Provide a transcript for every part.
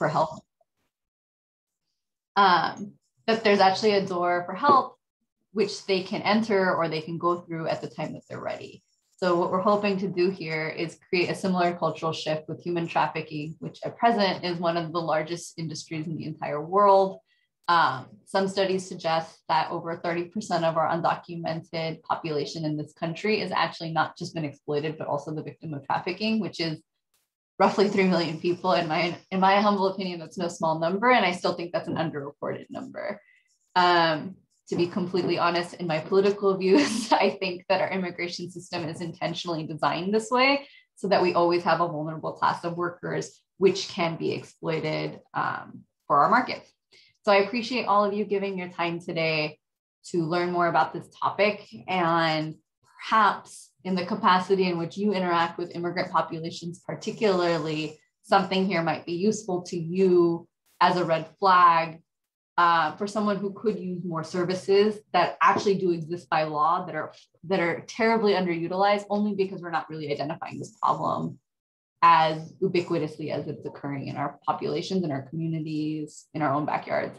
for help. Um, but there's actually a door for help which they can enter or they can go through at the time that they're ready. So what we're hoping to do here is create a similar cultural shift with human trafficking, which at present is one of the largest industries in the entire world. Um, some studies suggest that over 30% of our undocumented population in this country is actually not just been exploited, but also the victim of trafficking, which is roughly 3 million people. In my, in my humble opinion, that's no small number. And I still think that's an underreported number. Um, to be completely honest, in my political views, I think that our immigration system is intentionally designed this way so that we always have a vulnerable class of workers which can be exploited um, for our markets. So I appreciate all of you giving your time today to learn more about this topic and perhaps in the capacity in which you interact with immigrant populations, particularly, something here might be useful to you as a red flag uh, for someone who could use more services that actually do exist by law that are that are terribly underutilized only because we're not really identifying this problem as ubiquitously as it's occurring in our populations in our communities in our own backyards.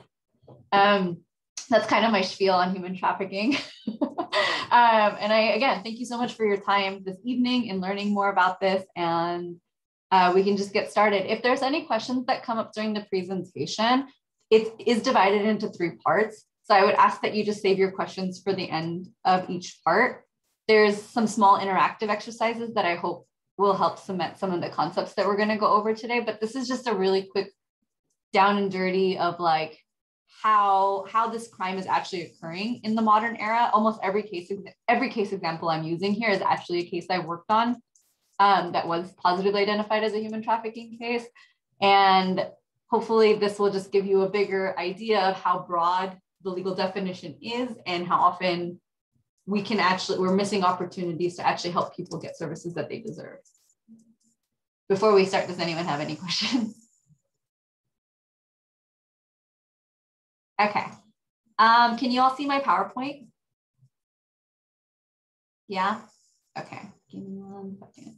Um, that's kind of my spiel on human trafficking um, and i again thank you so much for your time this evening and learning more about this and uh, we can just get started if there's any questions that come up during the presentation it is divided into three parts. So I would ask that you just save your questions for the end of each part. There's some small interactive exercises that I hope will help cement some of the concepts that we're going to go over today. But this is just a really quick down and dirty of like how how this crime is actually occurring in the modern era. Almost every case every case example I'm using here is actually a case I worked on um, that was positively identified as a human trafficking case. And hopefully this will just give you a bigger idea of how broad the legal definition is and how often we can actually, we're missing opportunities to actually help people get services that they deserve. Before we start, does anyone have any questions? Okay. Um, can you all see my PowerPoint? Yeah? Okay. Give me one second.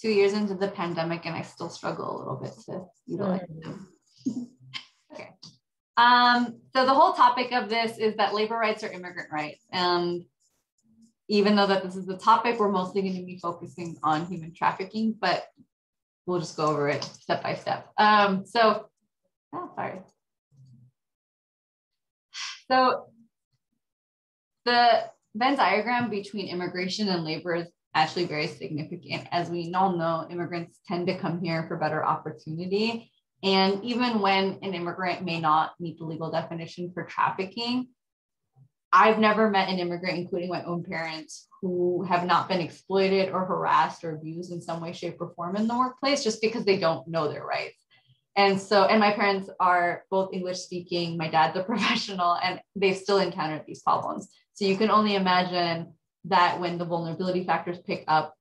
two years into the pandemic and I still struggle a little bit to utilize mm. them. okay. Um, so the whole topic of this is that labor rights are immigrant rights. And even though that this is the topic, we're mostly going to be focusing on human trafficking, but we'll just go over it step by step. Um, so, oh, sorry. So the Venn diagram between immigration and labor is actually very significant. As we all know, immigrants tend to come here for better opportunity. And even when an immigrant may not meet the legal definition for trafficking, I've never met an immigrant, including my own parents, who have not been exploited or harassed or abused in some way, shape, or form in the workplace just because they don't know their rights. And so, and my parents are both English speaking, my dad's a professional, and they've still encountered these problems. So you can only imagine that when the vulnerability factors pick up,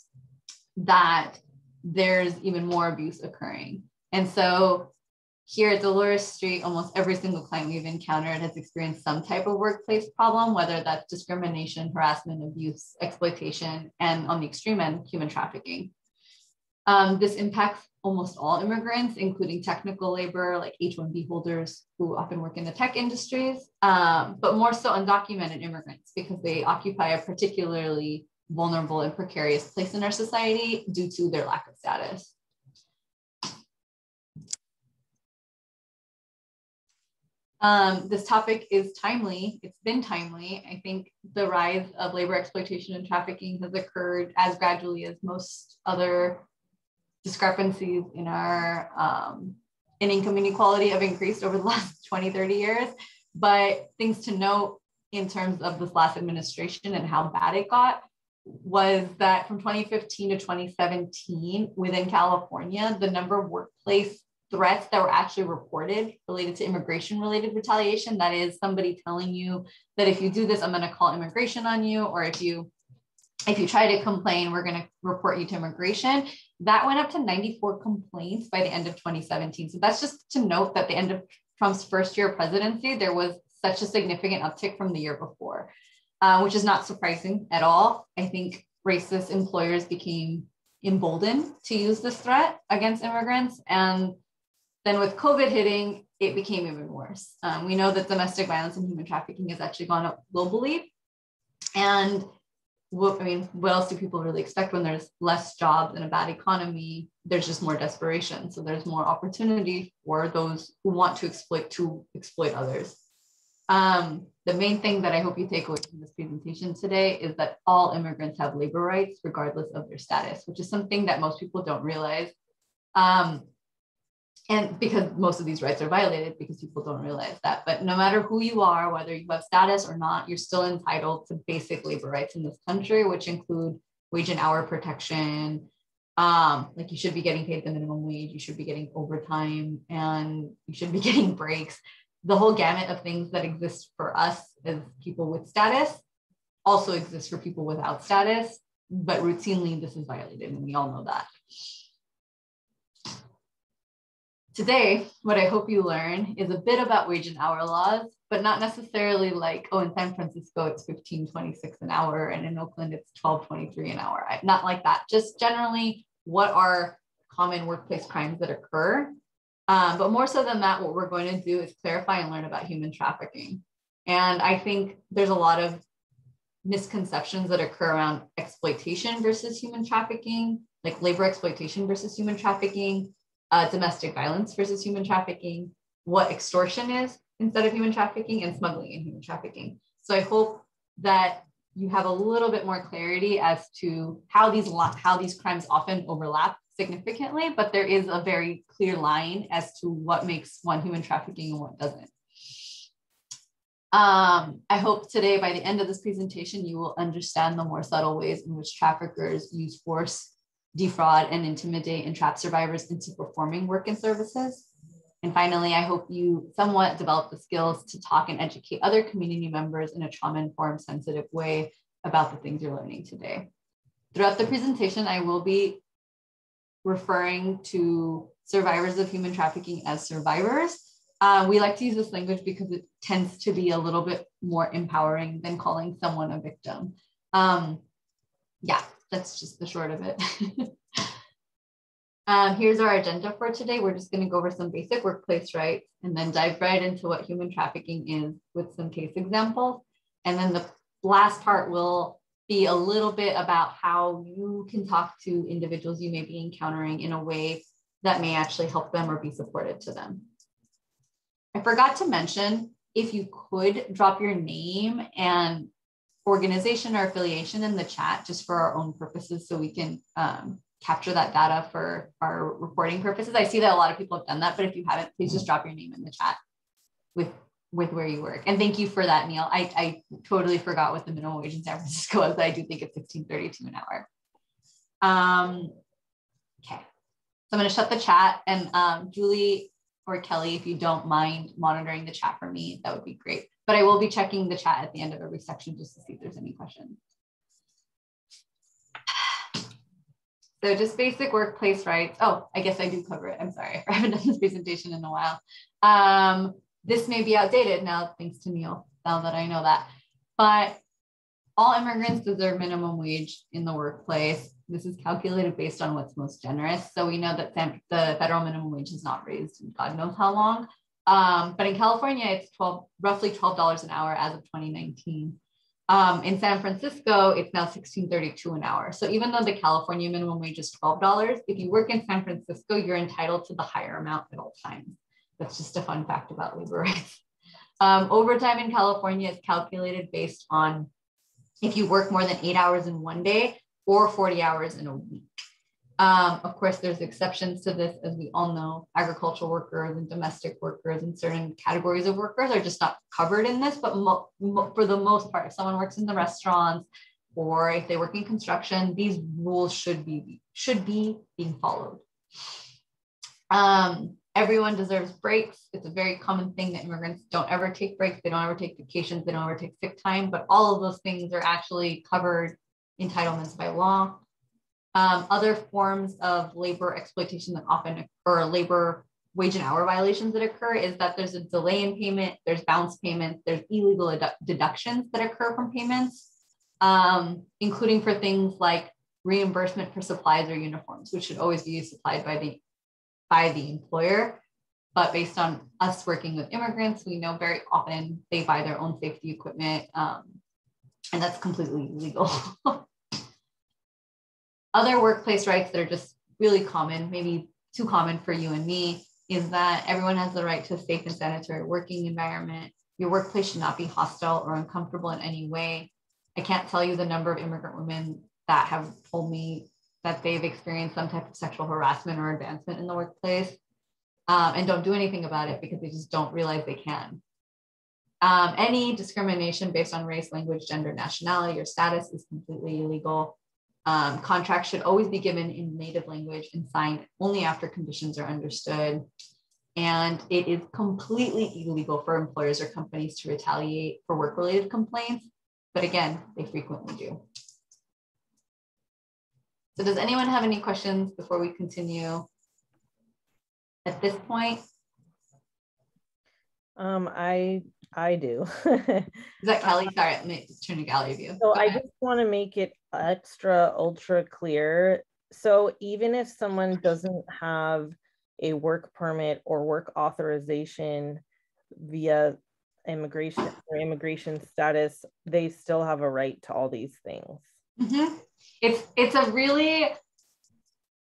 that there's even more abuse occurring. And so here at Dolores Street, almost every single client we've encountered has experienced some type of workplace problem, whether that's discrimination, harassment, abuse, exploitation, and on the extreme end, human trafficking. Um, this impacts almost all immigrants, including technical labor like H-1B holders who often work in the tech industries, um, but more so undocumented immigrants because they occupy a particularly vulnerable and precarious place in our society due to their lack of status. Um, this topic is timely. It's been timely. I think the rise of labor exploitation and trafficking has occurred as gradually as most other discrepancies in our um, in income inequality have increased over the last 20, 30 years. But things to note in terms of this last administration and how bad it got was that from 2015 to 2017 within California, the number of workplace threats that were actually reported related to immigration related retaliation, that is somebody telling you that if you do this, I'm going to call immigration on you, or if you if you try to complain, we're going to report you to immigration. That went up to 94 complaints by the end of 2017. So that's just to note that the end of Trump's first year presidency, there was such a significant uptick from the year before, uh, which is not surprising at all. I think racist employers became emboldened to use this threat against immigrants. And then with COVID hitting, it became even worse. Um, we know that domestic violence and human trafficking has actually gone up globally. And what, I mean, what else do people really expect when there's less jobs and a bad economy? There's just more desperation. So there's more opportunity for those who want to exploit to exploit others. Um, the main thing that I hope you take away from this presentation today is that all immigrants have labor rights regardless of their status, which is something that most people don't realize. Um, and because most of these rights are violated because people don't realize that. But no matter who you are, whether you have status or not, you're still entitled to basic labor rights in this country, which include wage and hour protection. Um, like you should be getting paid the minimum wage, you should be getting overtime, and you should be getting breaks the whole gamut of things that exist for us as people with status also exists for people without status, but routinely this is violated, and we all know that. Today, what I hope you learn is a bit about wage and hour laws, but not necessarily like, oh, in San Francisco, it's 1526 an hour, and in Oakland, it's 1223 an hour. Not like that. Just generally, what are common workplace crimes that occur um, but more so than that, what we're going to do is clarify and learn about human trafficking. And I think there's a lot of misconceptions that occur around exploitation versus human trafficking, like labor exploitation versus human trafficking, uh, domestic violence versus human trafficking, what extortion is instead of human trafficking, and smuggling and human trafficking. So I hope that you have a little bit more clarity as to how these how these crimes often overlap significantly, but there is a very clear line as to what makes one human trafficking and what doesn't. Um, I hope today, by the end of this presentation, you will understand the more subtle ways in which traffickers use force, defraud, and intimidate and trap survivors into performing work and services. And finally, I hope you somewhat develop the skills to talk and educate other community members in a trauma-informed, sensitive way about the things you're learning today. Throughout the presentation, I will be referring to survivors of human trafficking as survivors. Uh, we like to use this language because it tends to be a little bit more empowering than calling someone a victim. Um, yeah, that's just the short of it. um, here's our agenda for today. We're just going to go over some basic workplace rights and then dive right into what human trafficking is with some case examples. And then the last part will be a little bit about how you can talk to individuals you may be encountering in a way that may actually help them or be supportive to them. I forgot to mention if you could drop your name and organization or affiliation in the chat just for our own purposes so we can um, capture that data for our reporting purposes. I see that a lot of people have done that, but if you haven't, please just drop your name in the chat with with where you work. And thank you for that, Neil. I, I totally forgot what the minimum wage in San Francisco is. but I do think it's 1632 an hour. Um, okay, so I'm gonna shut the chat and um, Julie or Kelly, if you don't mind monitoring the chat for me, that would be great. But I will be checking the chat at the end of every section just to see if there's any questions. So just basic workplace rights. Oh, I guess I do cover it. I'm sorry. I haven't done this presentation in a while. Um, this may be outdated now, thanks to Neil, now that I know that. But all immigrants deserve minimum wage in the workplace. This is calculated based on what's most generous. So we know that the federal minimum wage is not raised in God knows how long. Um, but in California, it's 12, roughly $12 an hour as of 2019. Um, in San Francisco, it's now 16.32 an hour. So even though the California minimum wage is $12, if you work in San Francisco, you're entitled to the higher amount at all times. That's just a fun fact about labor rights. Um, overtime in California is calculated based on if you work more than eight hours in one day or 40 hours in a week. Um, of course, there's exceptions to this, as we all know, agricultural workers and domestic workers and certain categories of workers are just not covered in this, but for the most part, if someone works in the restaurants or if they work in construction, these rules should be, should be being followed. Um, everyone deserves breaks. It's a very common thing that immigrants don't ever take breaks. They don't ever take vacations. They don't ever take sick time, but all of those things are actually covered entitlements by law. Um, other forms of labor exploitation that often occur, labor wage and hour violations that occur is that there's a delay in payment, there's bounce payments, there's illegal deductions that occur from payments, um, including for things like reimbursement for supplies or uniforms, which should always be supplied by the by the employer. But based on us working with immigrants, we know very often they buy their own safety equipment, um, and that's completely illegal. Other workplace rights that are just really common, maybe too common for you and me, is that everyone has the right to a safe and sanitary working environment. Your workplace should not be hostile or uncomfortable in any way. I can't tell you the number of immigrant women that have told me that they've experienced some type of sexual harassment or advancement in the workplace um, and don't do anything about it because they just don't realize they can. Um, any discrimination based on race, language, gender, nationality, or status is completely illegal. Um, contracts should always be given in native language and signed only after conditions are understood. And it is completely illegal for employers or companies to retaliate for work related complaints. But again, they frequently do. So does anyone have any questions before we continue at this point? Um, I I do. Is that Kelly? Sorry, let me turn to gallery view. So I just want to make it extra ultra clear. So even if someone doesn't have a work permit or work authorization via immigration or immigration status, they still have a right to all these things. Mm-hmm. It's it's a really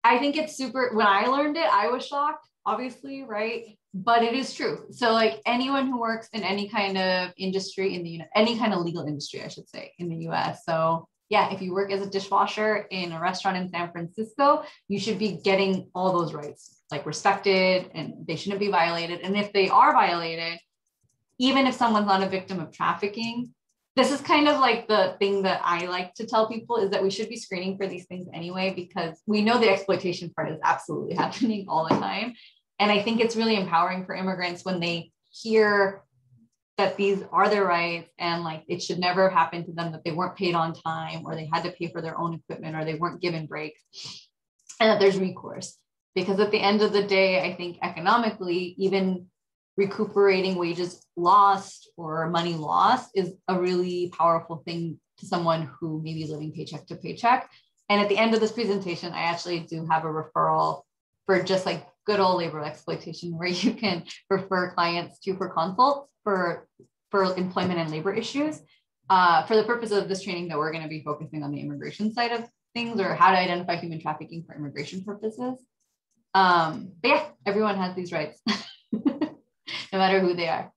I think it's super when I learned it, I was shocked, obviously, right? But it is true. So like anyone who works in any kind of industry in the any kind of legal industry, I should say, in the US. So yeah, if you work as a dishwasher in a restaurant in San Francisco, you should be getting all those rights like respected and they shouldn't be violated. And if they are violated, even if someone's not a victim of trafficking, this is kind of like the thing that I like to tell people is that we should be screening for these things anyway, because we know the exploitation part is absolutely happening all the time. And I think it's really empowering for immigrants when they hear that these are their rights and like it should never have happened to them that they weren't paid on time or they had to pay for their own equipment or they weren't given breaks and that there's recourse. Because at the end of the day, I think economically, even recuperating wages lost or money lost is a really powerful thing to someone who may be living paycheck to paycheck. And at the end of this presentation, I actually do have a referral for just like good old labor exploitation where you can refer clients to for consults for, for employment and labor issues. Uh, for the purpose of this training that we're going to be focusing on the immigration side of things or how to identify human trafficking for immigration purposes. Um, but yeah, everyone has these rights. no matter who they are.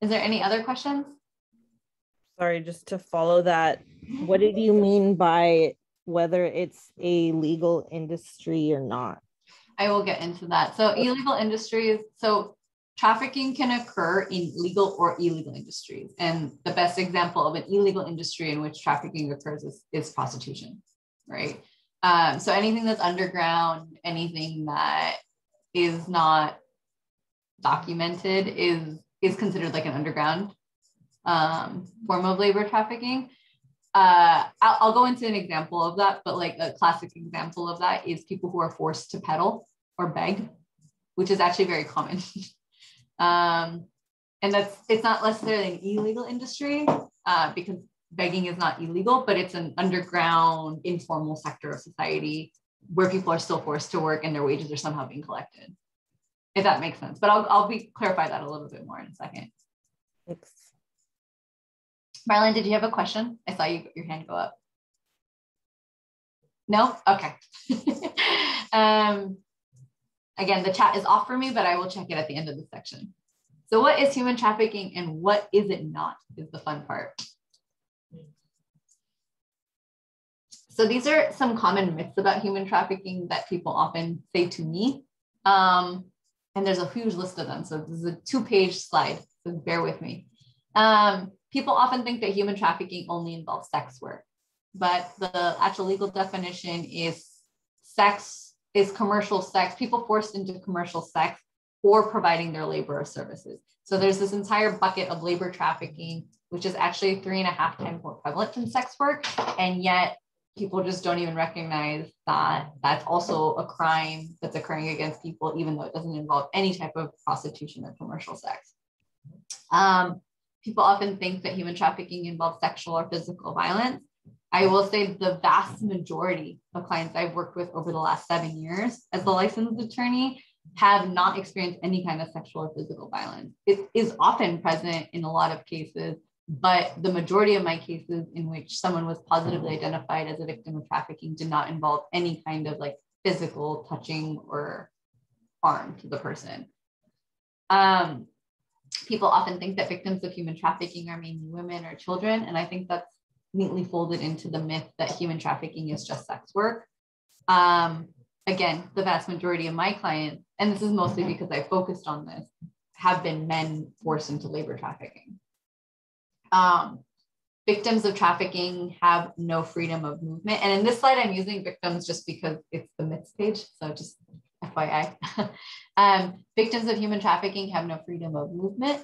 Is there any other questions? Sorry, just to follow that, what did you mean by whether it's a legal industry or not? I will get into that. So illegal industries, so trafficking can occur in legal or illegal industries. And the best example of an illegal industry in which trafficking occurs is, is prostitution, right? Um, so anything that's underground, anything that is not documented is is considered like an underground um, form of labor trafficking. Uh, I'll, I'll, go into an example of that, but like a classic example of that is people who are forced to peddle or beg, which is actually very common. um, and that's it's not necessarily an illegal industry uh, because begging is not illegal, but it's an underground informal sector of society where people are still forced to work and their wages are somehow being collected if that makes sense. But I'll, I'll be clarify that a little bit more in a second. Thanks. Marlon, did you have a question? I saw you, your hand go up. No? Okay. um, again, the chat is off for me, but I will check it at the end of the section. So what is human trafficking and what is it not is the fun part. So these are some common myths about human trafficking that people often say to me. Um, and there's a huge list of them. So this is a two page slide, so bear with me. Um, people often think that human trafficking only involves sex work, but the actual legal definition is sex is commercial sex, people forced into commercial sex or providing their labor or services. So there's this entire bucket of labor trafficking, which is actually three and a half times more prevalent than sex work. And yet people just don't even recognize that that's also a crime that's occurring against people, even though it doesn't involve any type of prostitution or commercial sex. Um, people often think that human trafficking involves sexual or physical violence. I will say the vast majority of clients I've worked with over the last seven years as a licensed attorney have not experienced any kind of sexual or physical violence. It is often present in a lot of cases, but the majority of my cases in which someone was positively identified as a victim of trafficking did not involve any kind of like physical touching or harm to the person. Um, people often think that victims of human trafficking are mainly women or children, and I think that's neatly folded into the myth that human trafficking is just sex work. Um, again, the vast majority of my clients, and this is mostly because I focused on this, have been men forced into labor trafficking. Um, victims of trafficking have no freedom of movement. And in this slide, I'm using victims just because it's the myths page. So just FYI. um, victims of human trafficking have no freedom of movement.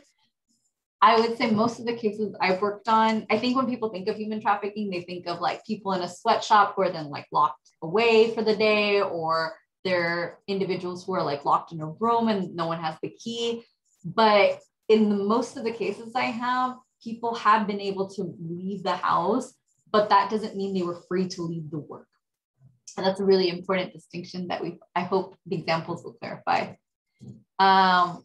I would say most of the cases I've worked on, I think when people think of human trafficking, they think of like people in a sweatshop who are then like locked away for the day, or they're individuals who are like locked in a room and no one has the key. But in the, most of the cases I have, people have been able to leave the house, but that doesn't mean they were free to leave the work. And that's a really important distinction that we, I hope the examples will clarify. Um,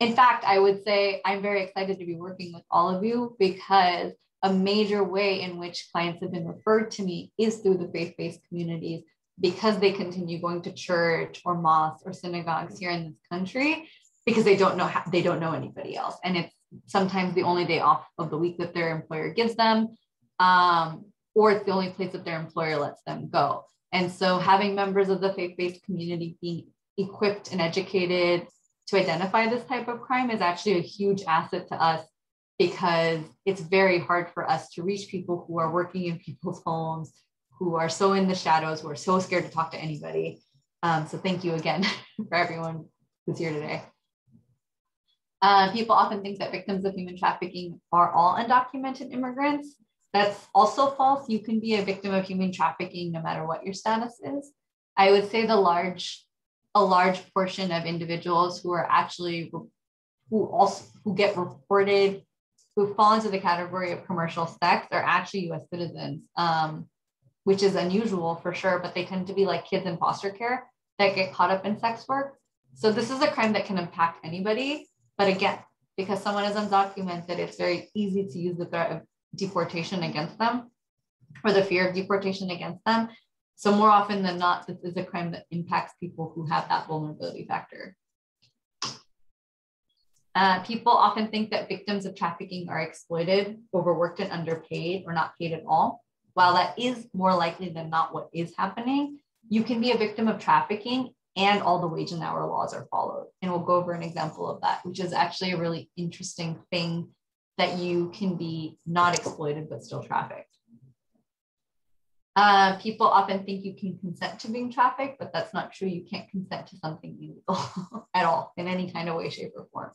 in fact, I would say I'm very excited to be working with all of you because a major way in which clients have been referred to me is through the faith-based communities because they continue going to church or mosques or synagogues here in this country because they don't know how, they don't know anybody else and it's sometimes the only day off of the week that their employer gives them um, or it's the only place that their employer lets them go and so having members of the faith-based community being equipped and educated to identify this type of crime is actually a huge asset to us because it's very hard for us to reach people who are working in people's homes, who are so in the shadows, who are so scared to talk to anybody. Um, so thank you again for everyone who's here today. Uh, people often think that victims of human trafficking are all undocumented immigrants. That's also false. You can be a victim of human trafficking no matter what your status is. I would say the large a large portion of individuals who are actually who also who get reported who fall into the category of commercial sex are actually U.S. citizens, um, which is unusual for sure. But they tend to be like kids in foster care that get caught up in sex work. So this is a crime that can impact anybody. But again, because someone is undocumented, it's very easy to use the threat of deportation against them or the fear of deportation against them so more often than not, this is a crime that impacts people who have that vulnerability factor. Uh, people often think that victims of trafficking are exploited, overworked, and underpaid, or not paid at all. While that is more likely than not what is happening, you can be a victim of trafficking and all the wage and hour laws are followed. And we'll go over an example of that, which is actually a really interesting thing that you can be not exploited but still trafficked. Uh, people often think you can consent to being trafficked, but that's not true. You can't consent to something illegal at all in any kind of way, shape, or form.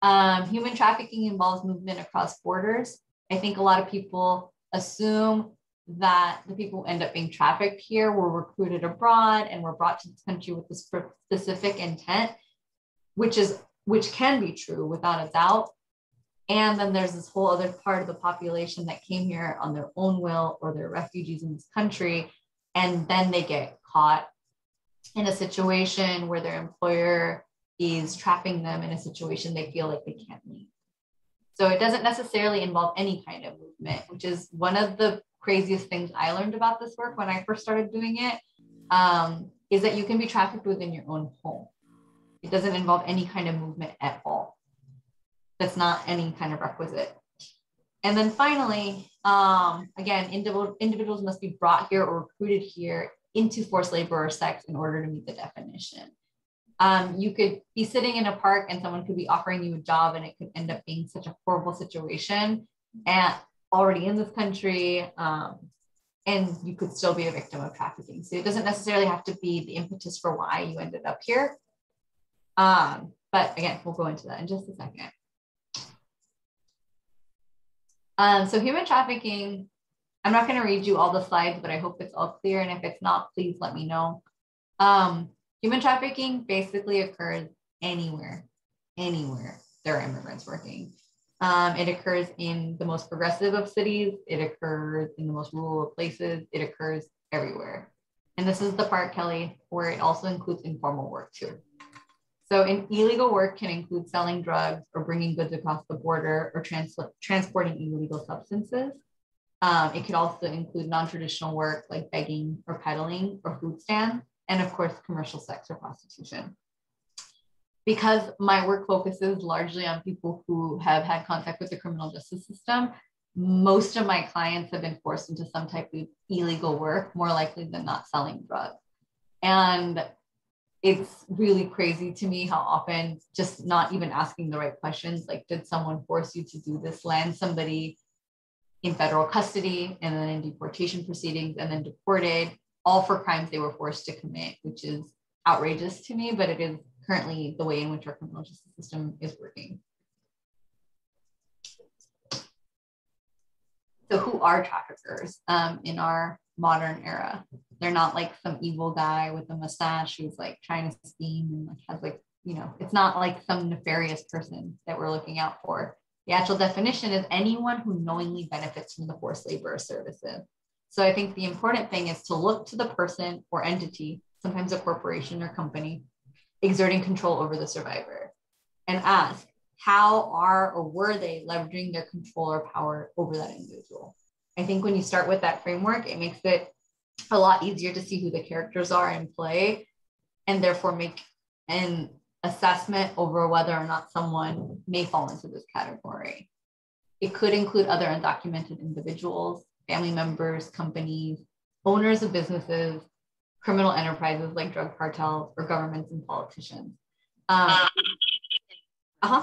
Um, human trafficking involves movement across borders. I think a lot of people assume that the people who end up being trafficked here were recruited abroad and were brought to this country with this specific intent, which is which can be true without a doubt. And then there's this whole other part of the population that came here on their own will or they're refugees in this country. And then they get caught in a situation where their employer is trapping them in a situation they feel like they can't leave. So it doesn't necessarily involve any kind of movement, which is one of the craziest things I learned about this work when I first started doing it. Um, is that you can be trafficked within your own home. It doesn't involve any kind of movement at all that's not any kind of requisite. And then finally, um, again, individual, individuals must be brought here or recruited here into forced labor or sex in order to meet the definition. Um, you could be sitting in a park and someone could be offering you a job and it could end up being such a horrible situation and already in this country um, and you could still be a victim of trafficking. So it doesn't necessarily have to be the impetus for why you ended up here. Um, but again, we'll go into that in just a second. Um, so human trafficking, I'm not going to read you all the slides, but I hope it's all clear. And if it's not, please let me know. Um, human trafficking basically occurs anywhere, anywhere there are immigrants working. Um, it occurs in the most progressive of cities. It occurs in the most rural places. It occurs everywhere. And this is the part, Kelly, where it also includes informal work too. So an illegal work can include selling drugs or bringing goods across the border or trans transporting illegal substances. Um, it could also include non-traditional work like begging or peddling or food stands, and of course, commercial sex or prostitution. Because my work focuses largely on people who have had contact with the criminal justice system, most of my clients have been forced into some type of illegal work, more likely than not selling drugs. And it's really crazy to me how often just not even asking the right questions, like, did someone force you to do this, land somebody in federal custody and then in deportation proceedings and then deported, all for crimes they were forced to commit, which is outrageous to me, but it is currently the way in which our criminal justice system is working. So, who are traffickers um, in our modern era? They're not like some evil guy with a mustache who's like trying to scheme and like has like, you know, it's not like some nefarious person that we're looking out for. The actual definition is anyone who knowingly benefits from the forced labor or services. So I think the important thing is to look to the person or entity, sometimes a corporation or company, exerting control over the survivor and ask how are or were they leveraging their control or power over that individual. I think when you start with that framework, it makes it a lot easier to see who the characters are in play and therefore make an assessment over whether or not someone may fall into this category. It could include other undocumented individuals, family members, companies, owners of businesses, criminal enterprises like drug cartels, or governments and politicians. Um, uh-huh.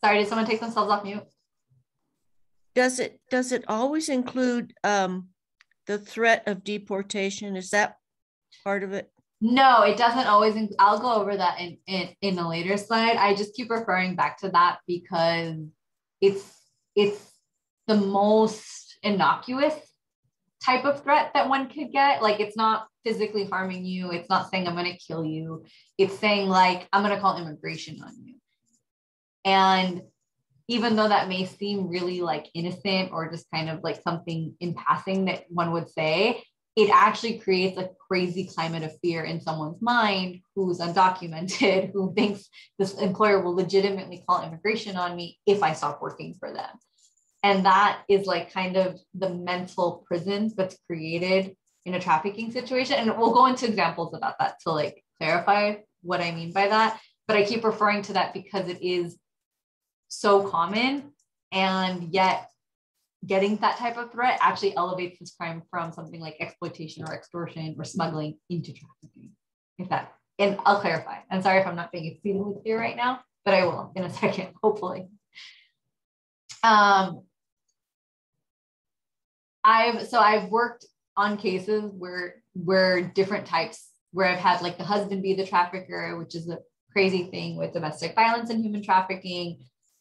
Sorry, did someone take themselves off mute? Does it does it always include um, the threat of deportation? Is that part of it? No, it doesn't always. Inc- I'll go over that in, in in a later slide. I just keep referring back to that because it's it's the most innocuous type of threat that one could get. Like it's not physically harming you. It's not saying I'm going to kill you. It's saying like I'm going to call immigration on you. And even though that may seem really like innocent or just kind of like something in passing that one would say, it actually creates a crazy climate of fear in someone's mind who's undocumented, who thinks this employer will legitimately call immigration on me if I stop working for them. And that is like kind of the mental prison that's created in a trafficking situation. And we'll go into examples about that to like clarify what I mean by that. But I keep referring to that because it is so common and yet getting that type of threat actually elevates this crime from something like exploitation or extortion or smuggling into trafficking. If that, and I'll clarify. I'm sorry if I'm not being exceedingly clear right now, but I will in a second, hopefully. Um, I've so I've worked on cases where where different types where I've had like the husband be the trafficker, which is a crazy thing with domestic violence and human trafficking.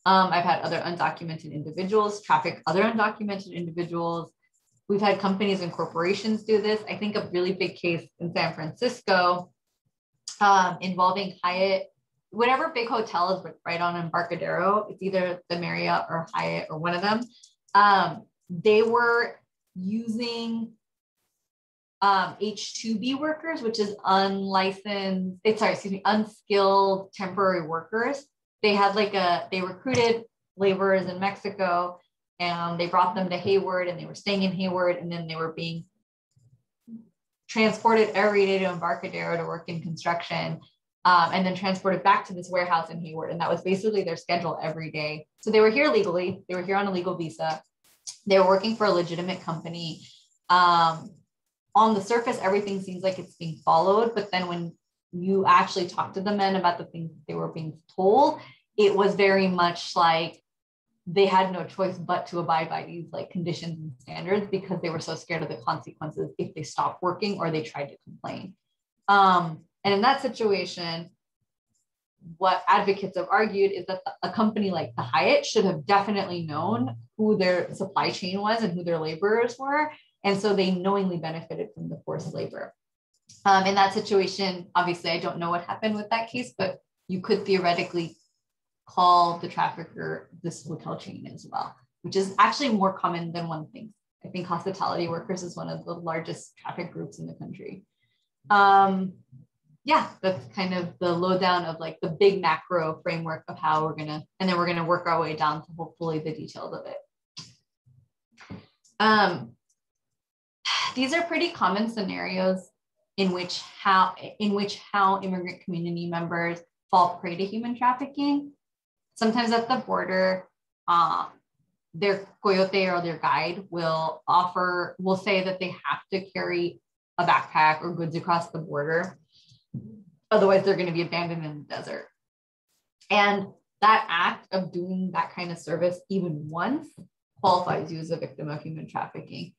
Um, I've had other undocumented individuals traffic other undocumented individuals. We've had companies and corporations do this. I think a really big case in San Francisco um, involving Hyatt, whatever big hotel is right on Embarcadero, it's either the Marriott or Hyatt or one of them. Um, they were using um, H2B workers, which is unlicensed, it's sorry, excuse me, unskilled temporary workers they had like a they recruited laborers in Mexico and they brought them to Hayward and they were staying in Hayward and then they were being transported every day to Embarcadero to work in construction um, and then transported back to this warehouse in Hayward. And that was basically their schedule every day. So they were here legally, they were here on a legal visa. They were working for a legitimate company. Um, on the surface, everything seems like it's being followed. But then when you actually talked to the men about the things they were being told, it was very much like they had no choice but to abide by these like conditions and standards because they were so scared of the consequences if they stopped working or they tried to complain. Um, and in that situation, what advocates have argued is that a company like the Hyatt should have definitely known who their supply chain was and who their laborers were. And so they knowingly benefited from the forced labor. Um, in that situation, obviously, I don't know what happened with that case, but you could theoretically call the trafficker this hotel chain as well, which is actually more common than one thinks. I think hospitality workers is one of the largest traffic groups in the country. Um, yeah, that's kind of the lowdown of like the big macro framework of how we're gonna, and then we're gonna work our way down to hopefully the details of it. Um, these are pretty common scenarios in which how in which how immigrant community members fall prey to human trafficking. Sometimes at the border, um, their coyote or their guide will offer will say that they have to carry a backpack or goods across the border Otherwise, they're going to be abandoned in the desert. And that act of doing that kind of service, even once, qualifies you as a victim of human trafficking.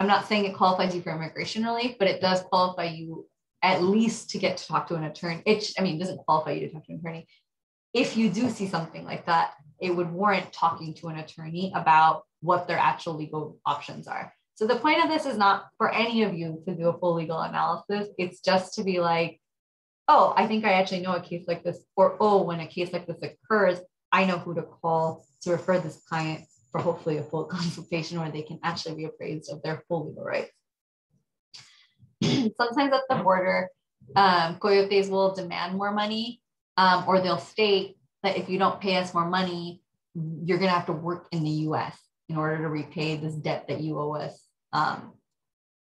I'm not saying it qualifies you for immigration relief, but it does qualify you at least to get to talk to an attorney. It, I mean, it doesn't qualify you to talk to an attorney. If you do see something like that, it would warrant talking to an attorney about what their actual legal options are. So the point of this is not for any of you to do a full legal analysis. It's just to be like, oh, I think I actually know a case like this, or oh, when a case like this occurs, I know who to call to refer this client for hopefully a full consultation where they can actually be appraised of their full legal rights. Sometimes at the border, um, coyotes will demand more money, um, or they'll state that if you don't pay us more money, you're going to have to work in the US in order to repay this debt that you owe us. Um,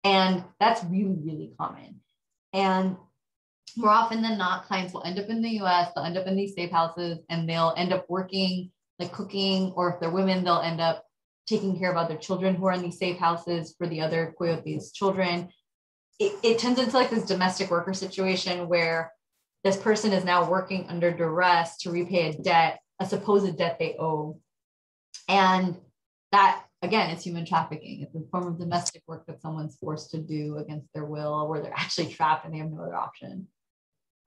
and that's really, really common. And more often than not, clients will end up in the US, they'll end up in these safe houses, and they'll end up working, like cooking, or if they're women, they'll end up taking care of other children who are in these safe houses for the other coyotes' children. It, it turns into like this domestic worker situation where this person is now working under duress to repay a debt, a supposed debt they owe. And that again, it's human trafficking. It's a form of domestic work that someone's forced to do against their will, where they're actually trapped and they have no other option.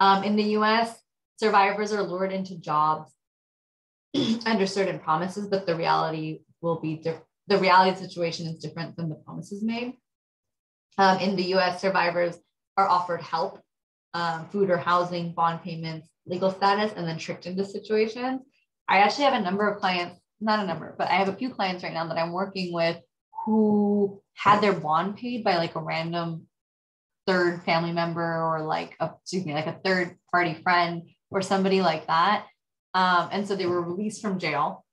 Um, in the US, survivors are lured into jobs under certain promises, but the reality will be. The reality situation is different than the promises made. Um, in the US, survivors are offered help, um, food or housing, bond payments, legal status, and then tricked into situations. I actually have a number of clients, not a number, but I have a few clients right now that I'm working with who had their bond paid by like a random third family member or like a excuse me like a third party friend or somebody like that um, and so they were released from jail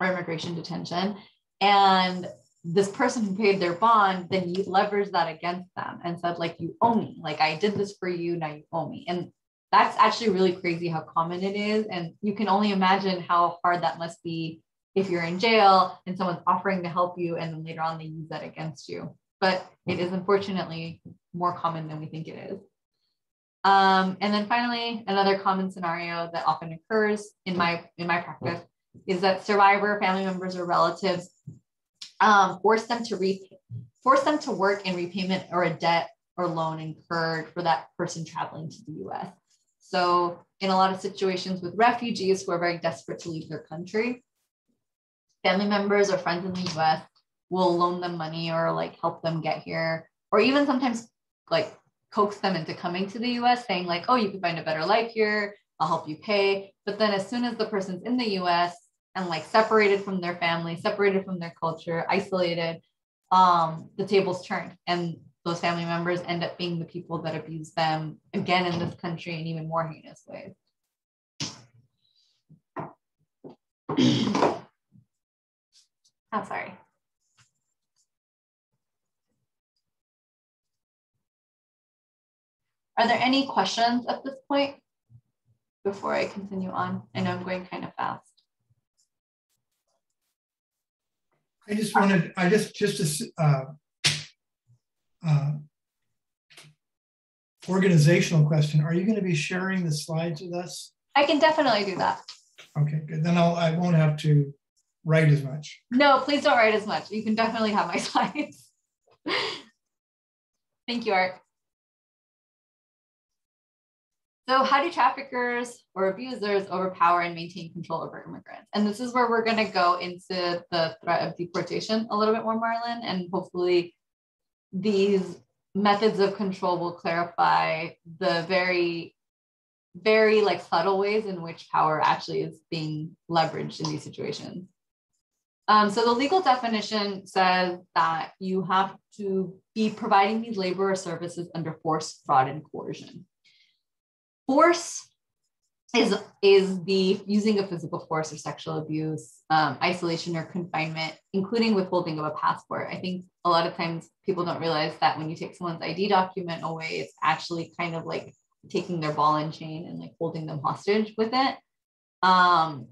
or immigration detention. And this person who paid their bond then you leveraged that against them and said like you owe me. Like i did this for you now you owe me. And that's actually really crazy how common it is. And you can only imagine how hard that must be if you're in jail and someone's offering to help you and then later on they use that against you. But it is unfortunately more common than we think it is. Um, and then finally, another common scenario that often occurs in my in my practice is that survivor family members or relatives um, force them to re- force them to work in repayment or a debt or loan incurred for that person traveling to the U.S. So in a lot of situations with refugees who are very desperate to leave their country, family members or friends in the U.S. will loan them money or like help them get here, or even sometimes like coax them into coming to the US saying like, oh, you can find a better life here. I'll help you pay. But then as soon as the person's in the US and like separated from their family, separated from their culture, isolated, um, the tables turn and those family members end up being the people that abuse them again in this country in even more heinous ways. I'm oh, sorry. Are there any questions at this point before I continue on? I know I'm going kind of fast. I just wanted, I just, just a uh, uh, organizational question. Are you going to be sharing the slides with us? I can definitely do that. Okay, good. Then I'll, I won't have to write as much. No, please don't write as much. You can definitely have my slides. Thank you, Art. So how do traffickers or abusers overpower and maintain control over immigrants? And this is where we're going to go into the threat of deportation a little bit more, Marlon, and hopefully these methods of control will clarify the very very like subtle ways in which power actually is being leveraged in these situations. Um, so the legal definition says that you have to be providing these labor or services under force, fraud, and coercion. Force is, is the using of physical force or sexual abuse, um, isolation or confinement, including withholding of a passport. I think a lot of times people don't realize that when you take someone's ID document away, it's actually kind of like taking their ball and chain and like holding them hostage with it. Um,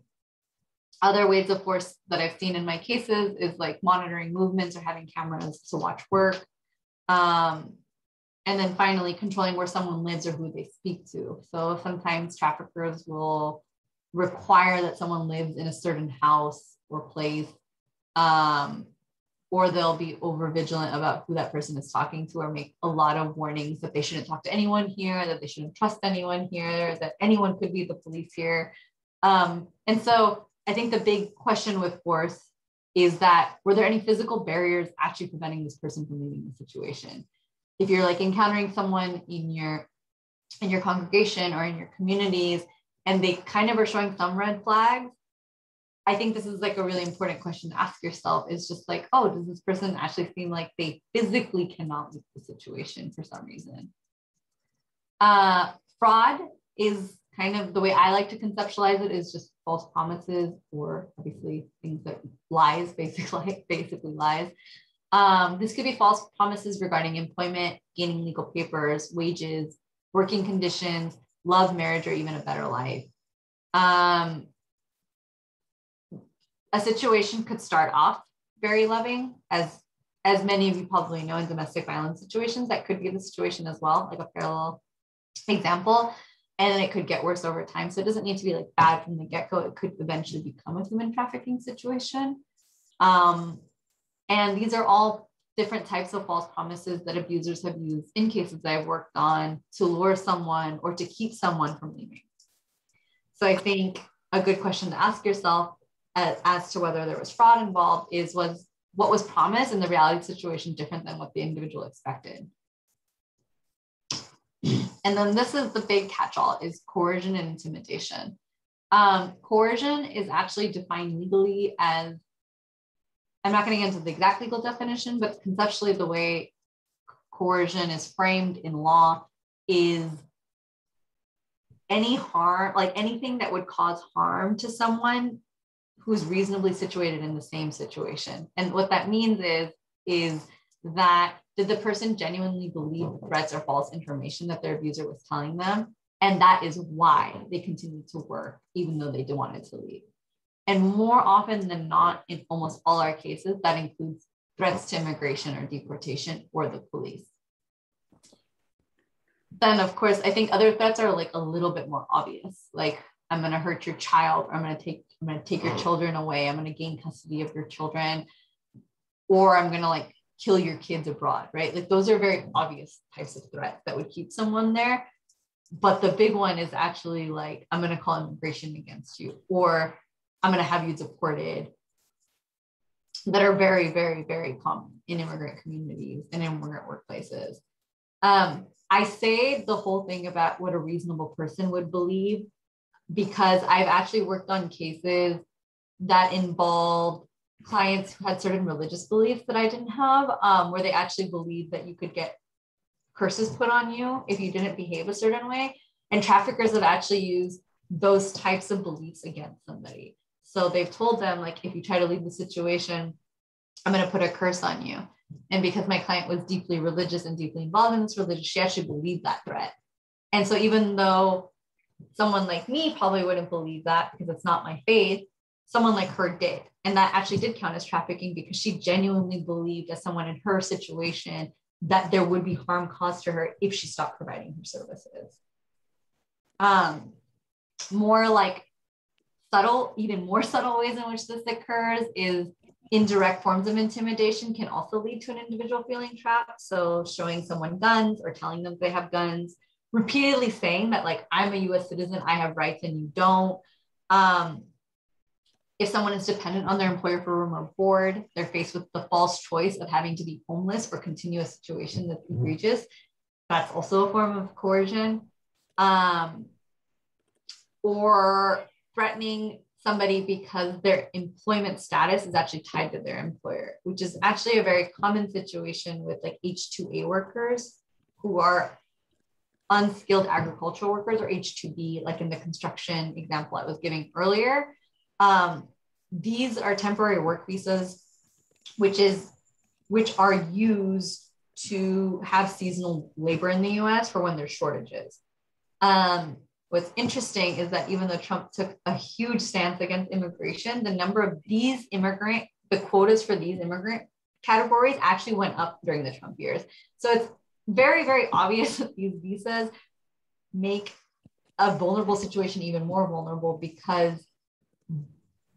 other ways of force that I've seen in my cases is like monitoring movements or having cameras to watch work. Um, and then finally, controlling where someone lives or who they speak to. So sometimes traffickers will require that someone lives in a certain house or place, um, or they'll be over vigilant about who that person is talking to, or make a lot of warnings that they shouldn't talk to anyone here, that they shouldn't trust anyone here, that anyone could be the police here. Um, and so I think the big question with force is that were there any physical barriers actually preventing this person from leaving the situation? If you're like encountering someone in your in your congregation or in your communities and they kind of are showing some red flags, I think this is like a really important question to ask yourself is just like, oh, does this person actually seem like they physically cannot leave the situation for some reason? Uh, fraud is kind of the way I like to conceptualize it is just false promises or obviously things that lies, basically, basically lies. Um, this could be false promises regarding employment, gaining legal papers, wages, working conditions, love, marriage, or even a better life. Um, a situation could start off very loving, as as many of you probably know in domestic violence situations, that could be the situation as well, like a parallel example and then it could get worse over time. So it doesn't need to be like bad from the get go. It could eventually become a human trafficking situation. Um, and these are all different types of false promises that abusers have used in cases I've worked on to lure someone or to keep someone from leaving. So I think a good question to ask yourself as, as to whether there was fraud involved is was what was promised in the reality situation different than what the individual expected? And then this is the big catch-all is coercion and intimidation. Um, coercion is actually defined legally as, I'm not going to get into the exact legal definition, but conceptually the way coercion is framed in law is any harm, like anything that would cause harm to someone who's reasonably situated in the same situation. And what that means is, is that did the person genuinely believe threats or false information that their abuser was telling them? And that is why they continued to work, even though they wanted to leave. And more often than not, in almost all our cases, that includes threats to immigration or deportation or the police. Then, of course, I think other threats are like a little bit more obvious, like I'm going to hurt your child, or I'm going to take, I'm going to take your mm. children away, I'm going to gain custody of your children, or I'm going to like kill your kids abroad, right? Like those are very obvious types of threats that would keep someone there. But the big one is actually like, I'm going to call immigration against you, or I'm going to have you deported, that are very, very, very common in immigrant communities and immigrant workplaces. Um, I say the whole thing about what a reasonable person would believe because I've actually worked on cases that involved clients who had certain religious beliefs that I didn't have, um, where they actually believed that you could get curses put on you if you didn't behave a certain way. And traffickers have actually used those types of beliefs against somebody. So they've told them, like, if you try to leave the situation, I'm going to put a curse on you. And because my client was deeply religious and deeply involved in this religion, she actually believed that threat. And so even though someone like me probably wouldn't believe that because it's not my faith, someone like her did. And that actually did count as trafficking because she genuinely believed, as someone in her situation, that there would be harm caused to her if she stopped providing her services. Um, more like subtle, even more subtle ways in which this occurs is indirect forms of intimidation can also lead to an individual feeling trapped. So showing someone guns or telling them they have guns, repeatedly saying that like I'm a US citizen, I have rights and you don't. Um, if someone is dependent on their employer for remote board, they're faced with the false choice of having to be homeless or continue a situation that's mm-hmm. egregious. That's also a form of coercion. Um, or threatening somebody because their employment status is actually tied to their employer, which is actually a very common situation with like H2A workers who are unskilled agricultural workers or H2B, like in the construction example I was giving earlier. Um, these are temporary work visas, which is which are used to have seasonal labor in the US for when there's shortages. Um, what's interesting is that even though Trump took a huge stance against immigration, the number of these immigrant, the quotas for these immigrant categories actually went up during the Trump years. So it's very, very obvious that these visas make a vulnerable situation even more vulnerable because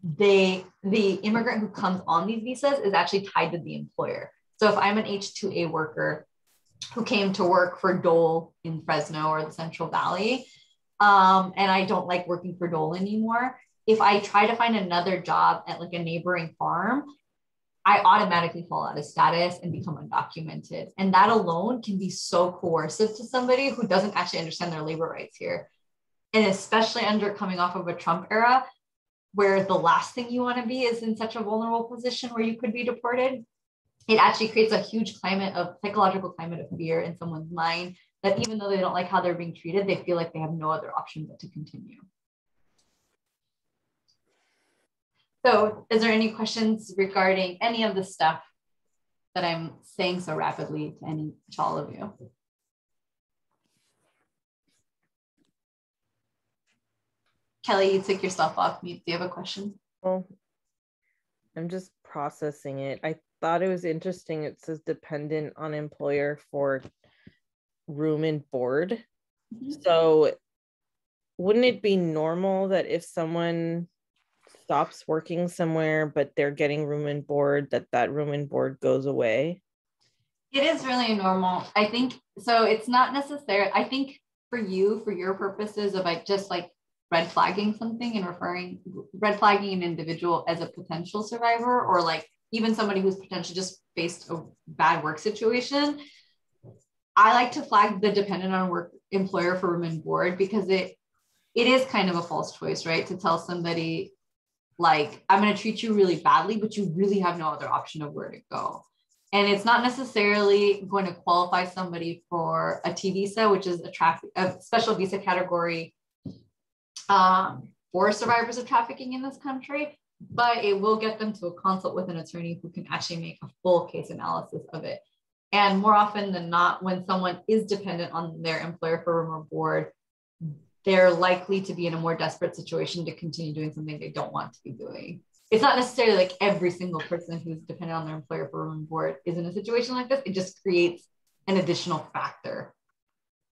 they the immigrant who comes on these visas is actually tied to the employer. So if I'm an H2A worker who came to work for Dole in Fresno or the Central Valley, um, and I don't like working for Dole anymore, if I try to find another job at like a neighboring farm, I automatically fall out of status and become undocumented. And that alone can be so coercive to somebody who doesn't actually understand their labor rights here. And especially under coming off of a Trump era, where the last thing you want to be is in such a vulnerable position where you could be deported. It actually creates a huge climate of psychological climate of fear in someone's mind that even though they don't like how they're being treated, they feel like they have no other option but to continue. So is there any questions regarding any of the stuff that I'm saying so rapidly to any to all of you? Kelly, you took yourself off mute. Do you have a question? Well, I'm just processing it. I thought it was interesting. It says dependent on employer for room and board. Mm-hmm. So wouldn't it be normal that if someone stops working somewhere but they're getting room and board that that room and board goes away? It is really normal. I think so it's not necessary. I think for you for your purposes of like just like red flagging something and referring red flagging an individual as a potential survivor or like even somebody who's potentially just faced a bad work situation I like to flag the dependent on work employer for and board because it it is kind of a false choice, right? To tell somebody like I'm going to treat you really badly, but you really have no other option of where to go. And it's not necessarily going to qualify somebody for a T visa, which is a traffic a special visa category um, for survivors of trafficking in this country, but it will get them to a consult with an attorney who can actually make a full case analysis of it. And more often than not, when someone is dependent on their employer for room or board, they're likely to be in a more desperate situation to continue doing something they don't want to be doing. It's not necessarily like every single person who's dependent on their employer for room and board is in a situation like this. It just creates an additional factor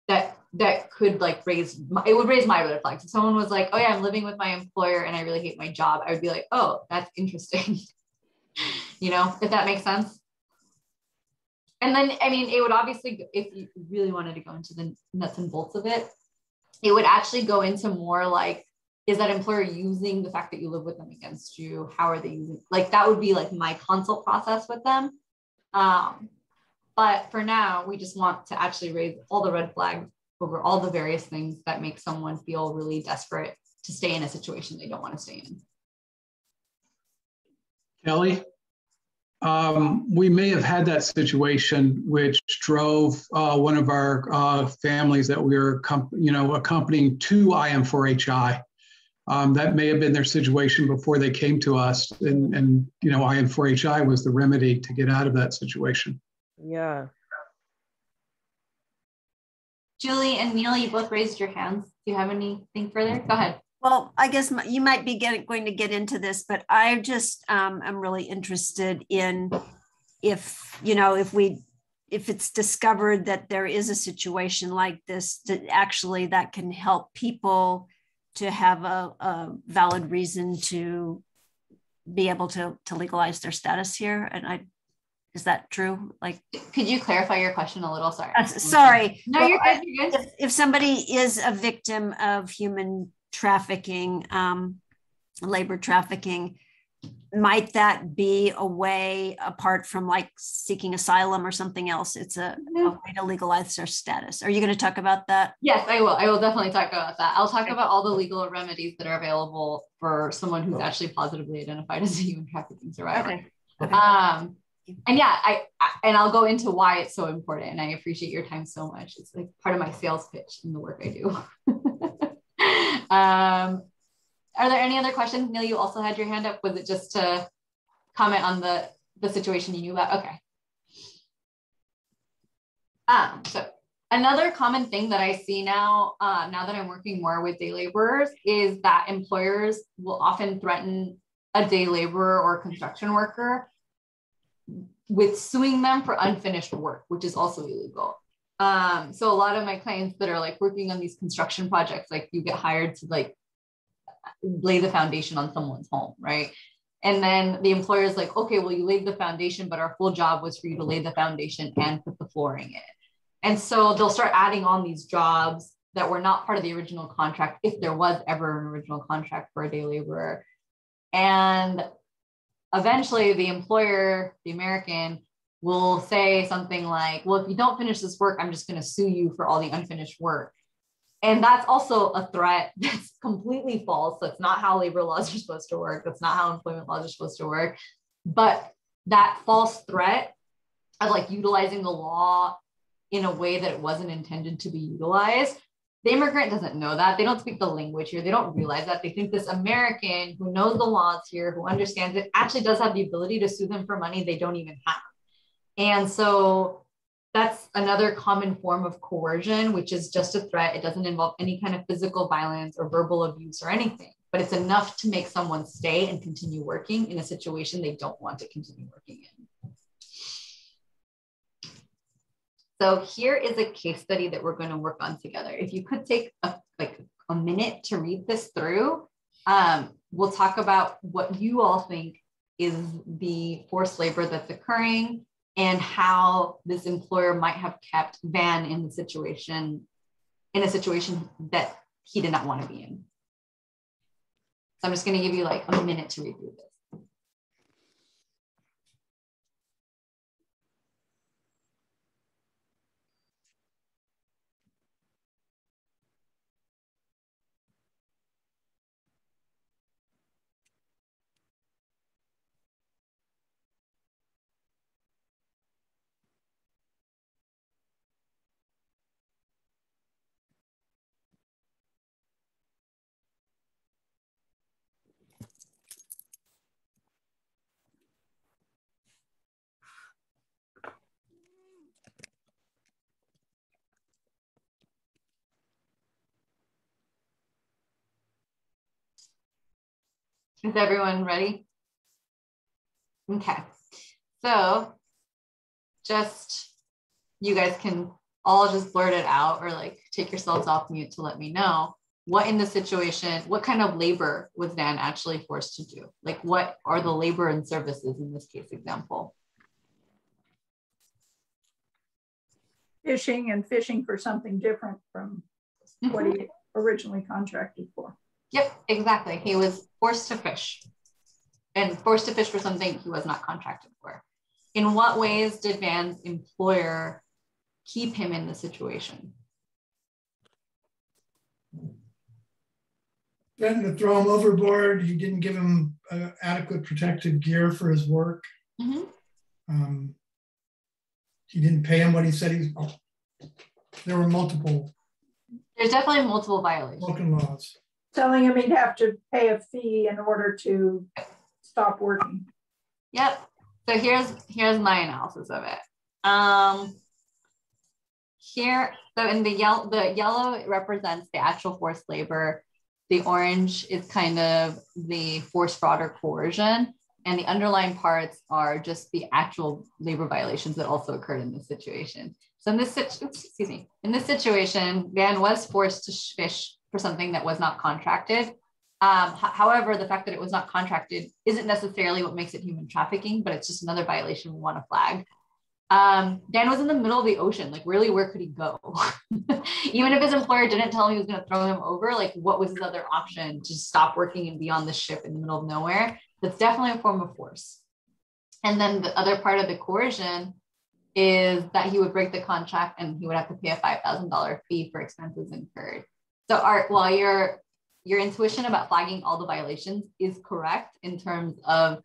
that that could like raise my, it would raise my red flags. If someone was like, "Oh yeah, I'm living with my employer and I really hate my job," I would be like, "Oh, that's interesting." you know, if that makes sense and then i mean it would obviously if you really wanted to go into the nuts and bolts of it it would actually go into more like is that employer using the fact that you live with them against you? How are they using like that would be like my consult process with them. Um, but for now we just want to actually raise all the red flags over all the various things that make someone feel really desperate to stay in a situation they don't want to stay in. Kelly um, we may have had that situation which drove uh, one of our uh, families that we were, you know, accompanying to IM4HI. Um, that may have been their situation before they came to us, and, and you know, IM4HI was the remedy to get out of that situation. Yeah. Julie and Neil, you both raised your hands. Do you have anything further? Go ahead. Well, I guess you might be get, going to get into this, but I just um, am really interested in if, you know, if we, if it's discovered that there is a situation like this, that actually that can help people to have a, a valid reason to be able to, to legalize their status here. And I, is that true? Like, could you clarify your question a little? Sorry. Uh, sorry. No, well, you're good. You're good. If, if somebody is a victim of human trafficking, um, labor trafficking, might that be a way apart from like seeking asylum or something else? It's a, a way to legalize their status. Are you going to talk about that? Yes, I will. I will definitely talk about that. I'll talk about all the legal remedies that are available for someone who's actually positively identified as a human trafficking survivor. Okay. Um, and yeah, I, I and I'll go into why it's so important. And I appreciate your time so much. It's like part of my sales pitch in the work I do. um, are there any other questions? Neil, you also had your hand up. Was it just to comment on the, the situation you knew about? Okay. Um, so another common thing that I see now, uh, now that I'm working more with day laborers, is that employers will often threaten a day laborer or construction worker with suing them for unfinished work, which is also illegal. Um, so a lot of my clients that are like working on these construction projects, like you get hired to like lay the foundation on someone's home, right? And then the employer is like, okay, well, you laid the foundation, but our full job was for you to lay the foundation and put the flooring in. And so they'll start adding on these jobs that were not part of the original contract, if there was ever an original contract for a day laborer. And eventually the employer, the American, will say something like, well, if you don't finish this work, I'm just going to sue you for all the unfinished work. And that's also a threat that's completely false. That's not how labor laws are supposed to work. That's not how employment laws are supposed to work. But that false threat of like utilizing the law in a way that it wasn't intended to be utilized, the immigrant doesn't know that. They don't speak the language here. They don't realize that. They think this American who knows the laws here, who understands it, actually does have the ability to sue them for money they don't even have. And so that's another common form of coercion, which is just a threat. It doesn't involve any kind of physical violence or verbal abuse or anything, but it's enough to make someone stay and continue working in a situation they don't want to continue working in. So here is a case study that we're going to work on together. If you could take a, like a minute to read this through, um, we'll talk about what you all think is the forced labor that's occurring and how this employer might have kept Van in the situation, in a situation that he did not want to be in. So I'm just going to give you like a minute to review this. Is everyone ready? Okay. So just you guys can all just blurt it out or like take yourselves off mute to let me know what in the situation, what kind of labor was Dan actually forced to do? Like what are the labor and services in this case example? Fishing and fishing for something different from what he Mm-hmm. originally contracted for. Yep, exactly. He was forced to fish and forced to fish for something he was not contracted for. In what ways did Van's employer keep him in the situation? Threatened to throw him overboard. He didn't give him uh, adequate protective gear for his work. Mhm. Um, he didn't pay him what he said he's. Oh, there were multiple There's definitely multiple violations. broken laws. Telling him he'd have to pay a fee in order to stop working. Yep. So here's here's my analysis of it. Um, here, so in the yellow, the yellow represents the actual forced labor. The orange is kind of the forced fraud or coercion, and the underlying parts are just the actual labor violations that also occurred in this situation. So in this, sit- oops, excuse me, in this situation, Van was forced to fish for something that was not contracted. Um, h- however, the fact that it was not contracted isn't necessarily what makes it human trafficking, but it's just another violation we want to flag. Um, Dan was in the middle of the ocean. Like, really, where could he go? Even if his employer didn't tell him he was going to throw him over, like, what was his other option to stop working and be on the ship in the middle of nowhere? That's definitely a form of force. And then the other part of the coercion is that he would break the contract and he would have to pay a $5,000 fee for expenses incurred. So Art, while your your intuition about flagging all the violations is correct in terms of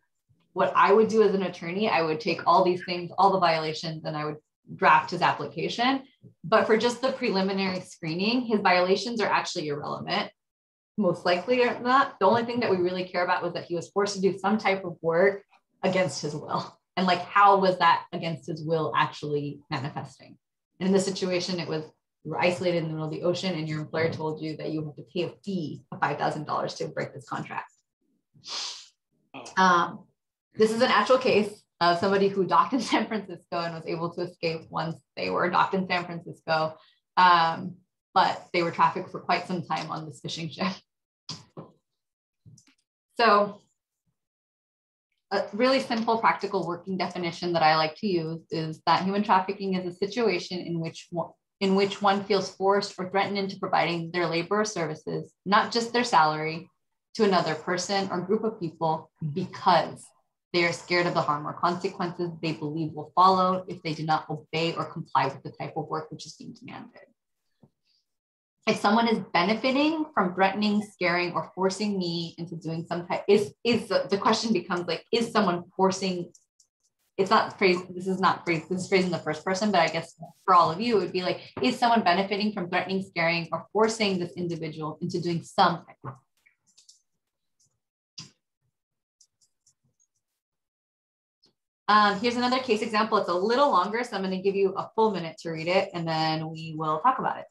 what I would do as an attorney, I would take all these things, all the violations, and I would draft his application. But for just the preliminary screening, his violations are actually irrelevant. Most likely or not. The only thing that we really care about was that he was forced to do some type of work against his will. And like, how was that against his will actually manifesting? And in this situation, it was you were isolated in the middle of the ocean and your employer told you that you have to pay a fee of $5,000 to break this contract. Um, this is an actual case of somebody who docked in San Francisco and was able to escape once they were docked in San Francisco. Um, but they were trafficked for quite some time on this fishing ship. So a really simple practical working definition that I like to use is that human trafficking is a situation in which in which one feels forced or threatened into providing their labor or services, not just their salary, to another person or group of people mm-hmm. because they are scared of the harm or consequences they believe will follow if they do not obey or comply with the type of work which is being demanded. If someone is benefiting from threatening, scaring, or forcing me into doing some type, is is the, the question becomes like, is someone forcing it's not phrased, this is not phrased, this is phrased in the first person, but I guess for all of you, it would be like, is someone benefiting from threatening, scaring, or forcing this individual into doing something? Um, here's another case example. It's a little longer, so I'm going to give you a full minute to read it, and then we will talk about it.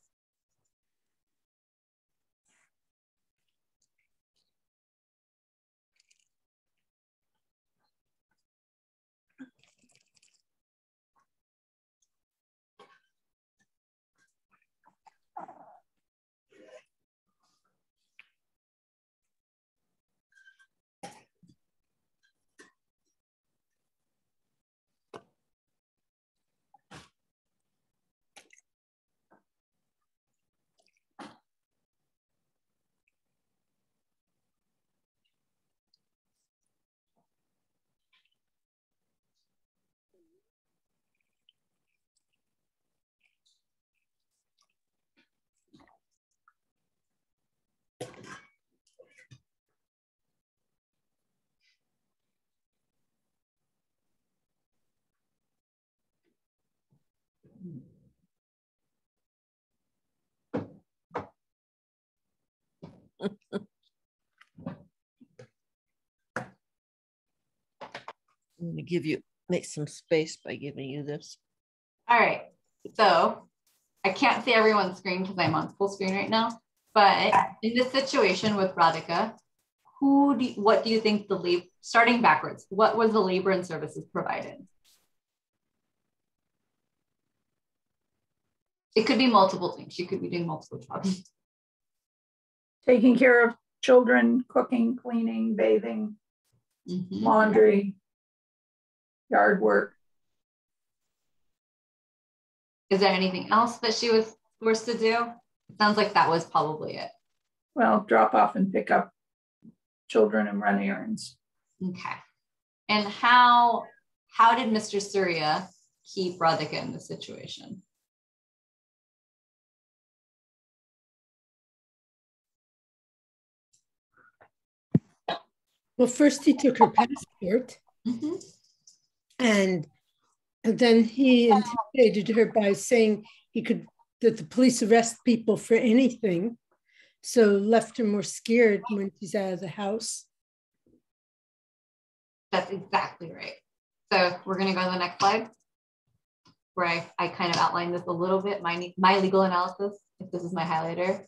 I'm going to give you, make some space by giving you this. All right. So I can't see everyone's screen because I'm on full screen right now. But in this situation with Radhika, who do you, what do you think the labor starting backwards? What was the labor and services provided? It could be multiple things. She could be doing multiple jobs. Taking care of children, cooking, cleaning, bathing, mm -hmm. laundry, yard work. Is there anything else that she was forced to do? It sounds like that was probably it. Well, drop off and pick up children and run errands. Okay. And how how did Mr. Surya keep Radhika in the situation? Well, first he took her passport. Mm-hmm. And, and then he intimidated her by saying he could that the police arrest people for anything. So left her more scared when she's out of the house. That's exactly right. So we're going to go to the next slide where I, I kind of outlined this a little bit, my, my legal analysis, if this is my highlighter.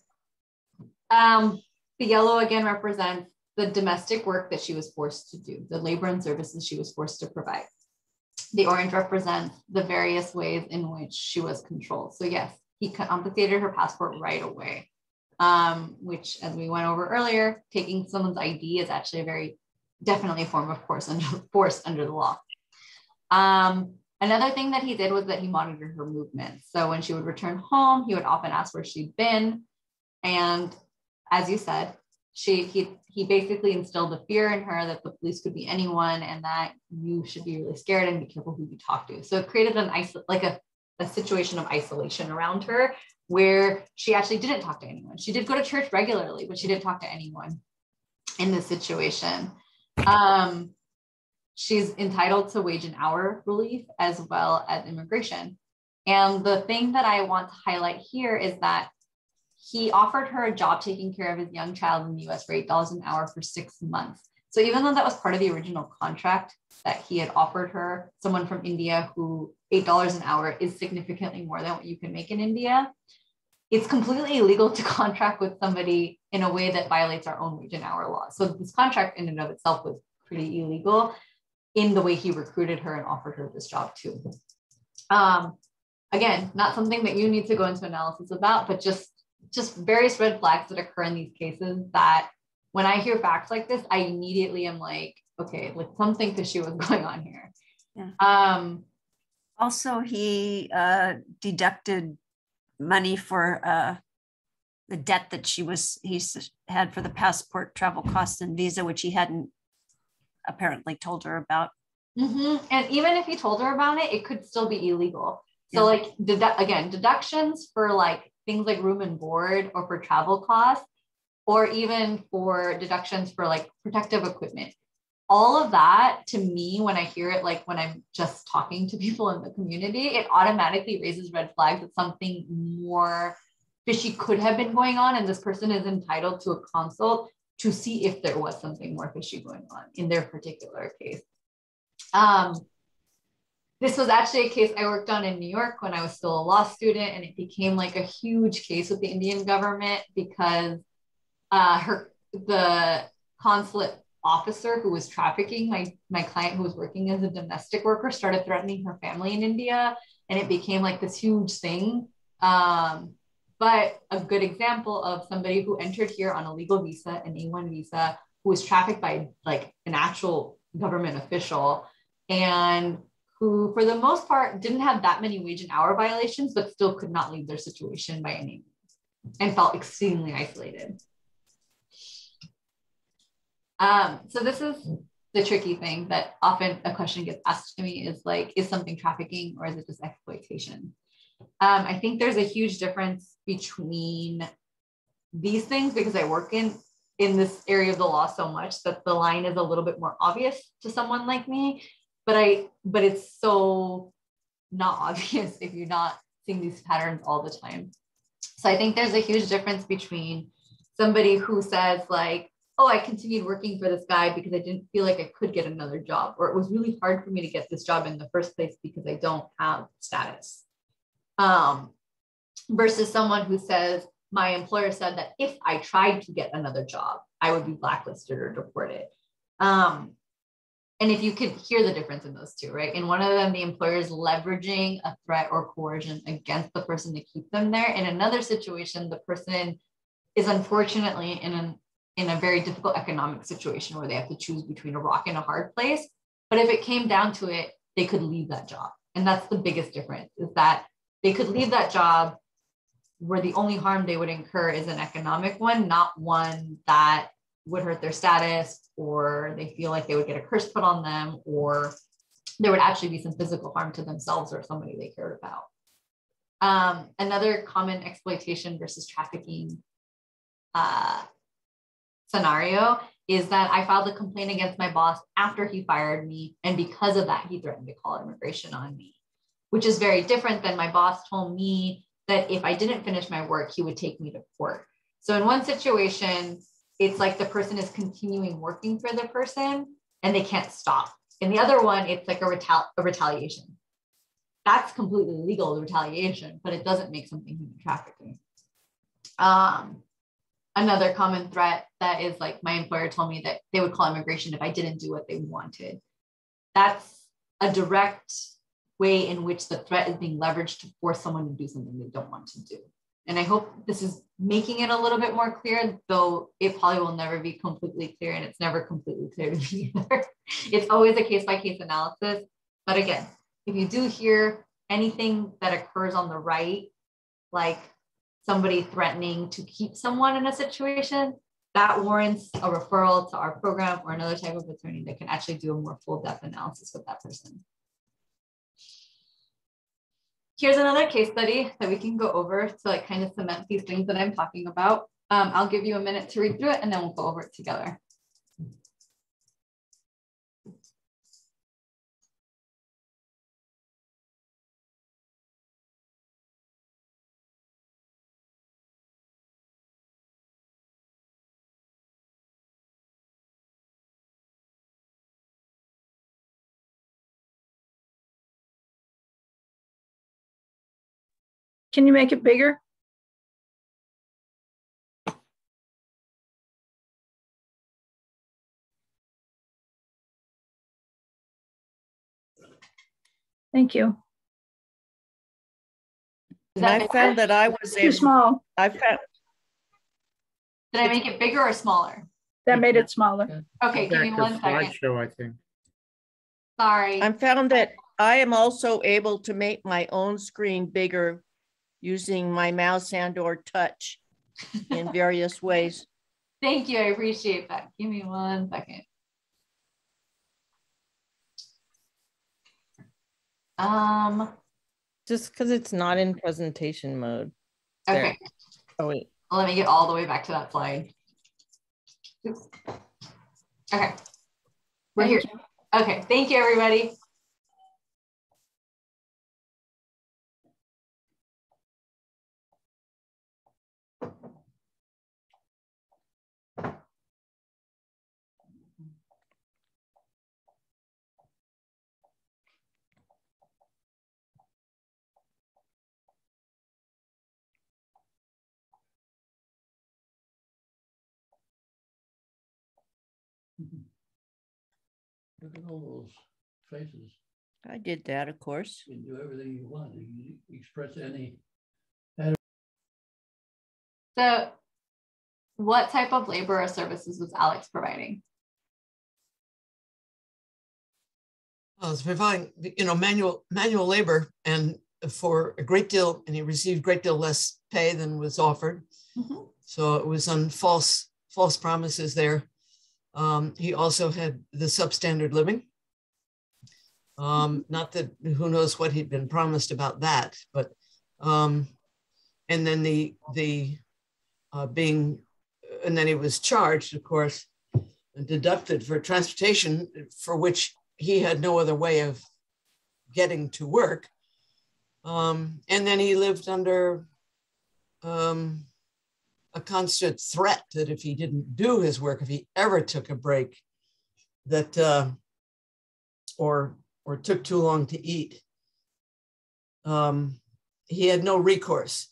Um, the yellow again represents the domestic work that she was forced to do, the labor and services she was forced to provide. The orange represents the various ways in which she was controlled. So yes, he confiscated her passport right away, um, which as we went over earlier, taking someone's ID is actually a very, definitely a form of force under, force under the law. Um, another thing that he did was that he monitored her movements. So when she would return home, he would often ask where she'd been. And as you said, she he he basically instilled a fear in her that the police could be anyone and that you should be really scared and be careful who you talk to. So it created an iso- like a, a situation of isolation around her where she actually didn't talk to anyone. She did go to church regularly, but she didn't talk to anyone in this situation. Um, she's entitled to wage and hour relief as well as immigration. And the thing that I want to highlight here is that he offered her a job taking care of his young child in the US for $8 an hour for six months. So even though that was part of the original contract that he had offered her, someone from India who $8 an hour is significantly more than what you can make in India, it's completely illegal to contract with somebody in a way that violates our own wage and hour law. So this contract in and of itself was pretty illegal in the way he recruited her and offered her this job too. Um, again, not something that you need to go into analysis about, but just just various red flags that occur in these cases that when I hear facts like this, I immediately am like, okay, like something fishy was going on here. Yeah. Um, also, he uh, deducted money for uh, the debt that she was he had for the passport, travel costs, and visa, which he hadn't apparently told her about. Mm-hmm. And even if he told her about it, it could still be illegal. So, yeah. like, dedu- again, deductions for like things like room and board or for travel costs, or even for deductions for like protective equipment. All of that to me, when I hear it, like when I'm just talking to people in the community, it automatically raises red flags that something more fishy could have been going on. And this person is entitled to a consult to see if there was something more fishy going on in their particular case. Um, this was actually a case I worked on in New York when I was still a law student, and it became like a huge case with the Indian government because uh, her the consulate officer who was trafficking my my client who was working as a domestic worker started threatening her family in India, and it became like this huge thing. Um, but a good example of somebody who entered here on a legal visa, an A1 visa, who was trafficked by like an actual government official and who, for the most part, didn't have that many wage and hour violations, but still could not leave their situation by any means and felt exceedingly isolated. Um, so this is the tricky thing that often a question gets asked to me is like, is something trafficking or is it just exploitation? Um, I think there's a huge difference between these things because I work in in this area of the law so much that the line is a little bit more obvious to someone like me but I but it's so not obvious if you're not seeing these patterns all the time. So I think there's a huge difference between somebody who says like, oh, I continued working for this guy because I didn't feel like I could get another job, or it was really hard for me to get this job in the first place because I don't have status. Um, versus someone who says, my employer said that if I tried to get another job, I would be blacklisted or deported. Um, and if you could hear the difference in those two, right? In one of them, the employer is leveraging a threat or coercion against the person to keep them there. In another situation, the person is unfortunately in an in a very difficult economic situation where they have to choose between a rock and a hard place. But if it came down to it, they could leave that job. And that's the biggest difference is that they could leave that job where the only harm they would incur is an economic one, not one that would hurt their status or they feel like they would get a curse put on them or there would actually be some physical harm to themselves or somebody they cared about. Um, another common exploitation versus trafficking uh, scenario is that I filed a complaint against my boss after he fired me. And because of that, he threatened to call immigration on me, which is very different than my boss told me that if I didn't finish my work, he would take me to court. So in one situation, it's like the person is continuing working for the person and they can't stop. In the other one, it's like a, a retaliation. That's completely legal retaliation, but it doesn't make something human trafficking. Um, another common threat that is like my employer told me that they would call immigration if I didn't do what they wanted. That's a direct way in which the threat is being leveraged to force someone to do something they don't want to do. And I hope this is making it a little bit more clear, though it probably will never be completely clear and it's never completely clear to me either. it's always a case by case analysis. But again, if you do hear anything that occurs on the right, like somebody threatening to keep someone in a situation, that warrants a referral to our program or another type of attorney that can actually do a more full depth analysis with that person. Here's another case study that we can go over to like kind of cement these things that I'm talking about. Um, I'll give you a minute to read through it and then we'll go over it together. Can you make it bigger? Thank you. And I found that I was Too able, small. I found, Did I make it bigger or smaller? That made it smaller. Okay, give me Back to one second. Slideshow, I think. Sorry. I found that I am also able to make my own screen bigger using my mouse and or touch in various ways. Thank you. I appreciate that. Give me one second. Um, Just because it's not in presentation mode. There. okay. Oh, wait. Let me get all the way back to that slide. Oops. Okay. We're here. Okay. Thank you, everybody. Look at all those faces. I did that, of course. You can do everything you want. You can express any. So what type of labor or services was Alex providing? Well, it's providing, you know, manual manual labor and for a great deal, and he received a great deal less pay than was offered. Mhm. So it was on false false promises there. Um, he also had the substandard living. Um, not that who knows what he'd been promised about that, but um, and then the the uh, being and then he was charged, of course, deducted for transportation for which he had no other way of getting to work. Um, and then he lived under um, a constant threat that if he didn't do his work, if he ever took a break, that uh, or or took too long to eat, um, he had no recourse.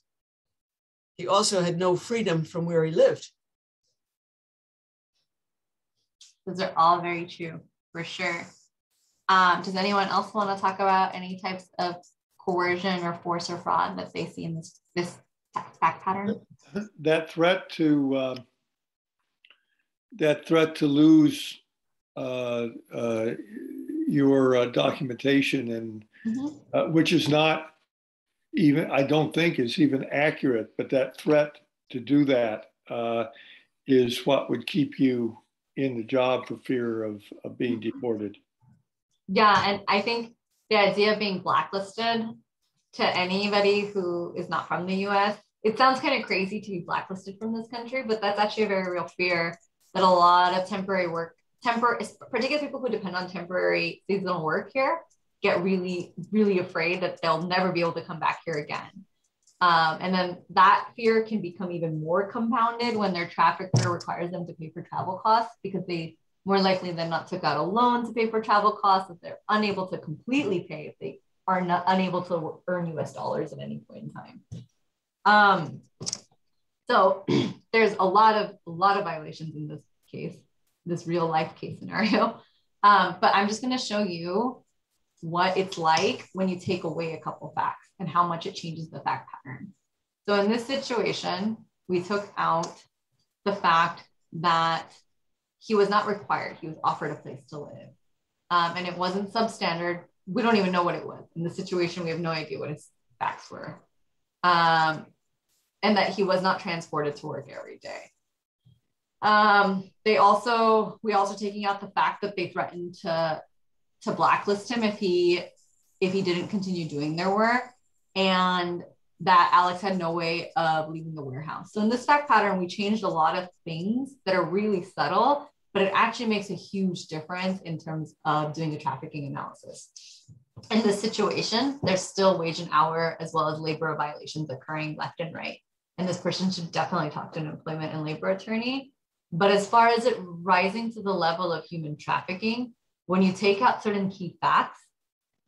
He also had no freedom from where he lived. Those are all very true, for sure. Um, does anyone else want to talk about any types of coercion or force or fraud that they see in this this pattern? that threat to uh, that threat to lose uh, uh, your uh, documentation and Mhm. uh, which is not even I don't think is even accurate, but that threat to do that uh, is what would keep you in the job for fear of, of being deported. Yeah, and I think the idea of being blacklisted to anybody who is not from the US, it sounds kind of crazy to be blacklisted from this country, but that's actually a very real fear that a lot of temporary work, tempor- particularly people who depend on temporary seasonal work here, get really, really afraid that they'll never be able to come back here again. Um, and then that fear can become even more compounded when their trafficker requires them to pay for travel costs because they more likely than not took out a loan to pay for travel costs if they're unable to completely pay if they are not unable to earn US dollars at any point in time. Um, so there's a lot of a lot of violations in this case, this real life case scenario. Um, but I'm just going to show you what it's like when you take away a couple facts and how much it changes the fact pattern. So in this situation, we took out the fact that he was not required. He was offered a place to live. Um, and it wasn't substandard. We don't even know what it was. In the situation, we have no idea what his facts were. Um, and that he was not transported to work every day. Um, they also we also taking out the fact that they threatened to to blacklist him if he if he didn't continue doing their work, and that Alex had no way of leaving the warehouse. So in this fact pattern, we changed a lot of things that are really subtle, but it actually makes a huge difference in terms of doing a trafficking analysis. In this situation, there's still wage and hour as well as labor violations occurring left and right. And this person should definitely talk to an employment and labor attorney but as far as it rising to the level of human trafficking, when you take out certain key facts,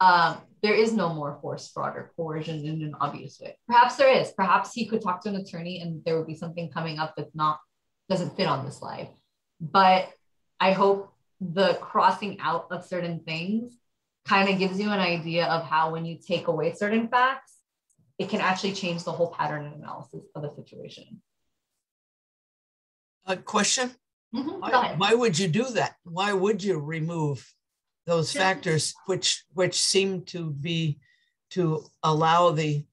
um, there is no more force, fraud, or coercion in an obvious way. Perhaps there is. Perhaps he could talk to an attorney and there would be something coming up that's not doesn't fit on the slide. But I hope the crossing out of certain things kind of gives you an idea of how when you take away certain facts, it can actually change the whole pattern and analysis of a situation. A question? Mhm, Why, why would you do that? Why would you remove those factors which which seem to be to allow the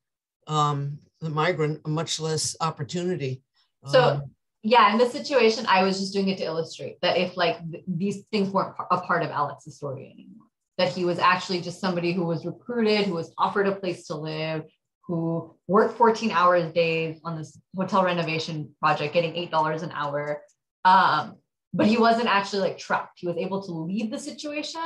um, the migrant a much less opportunity? So Um, yeah, in this situation, I was just doing it to illustrate that if like th- these things weren't a part of Alex's story anymore, that he was actually just somebody who was recruited, who was offered a place to live, who worked 14 hours days on this hotel renovation project, getting $8 an hour. Um, but he wasn't actually like trapped. He was able to leave the situation.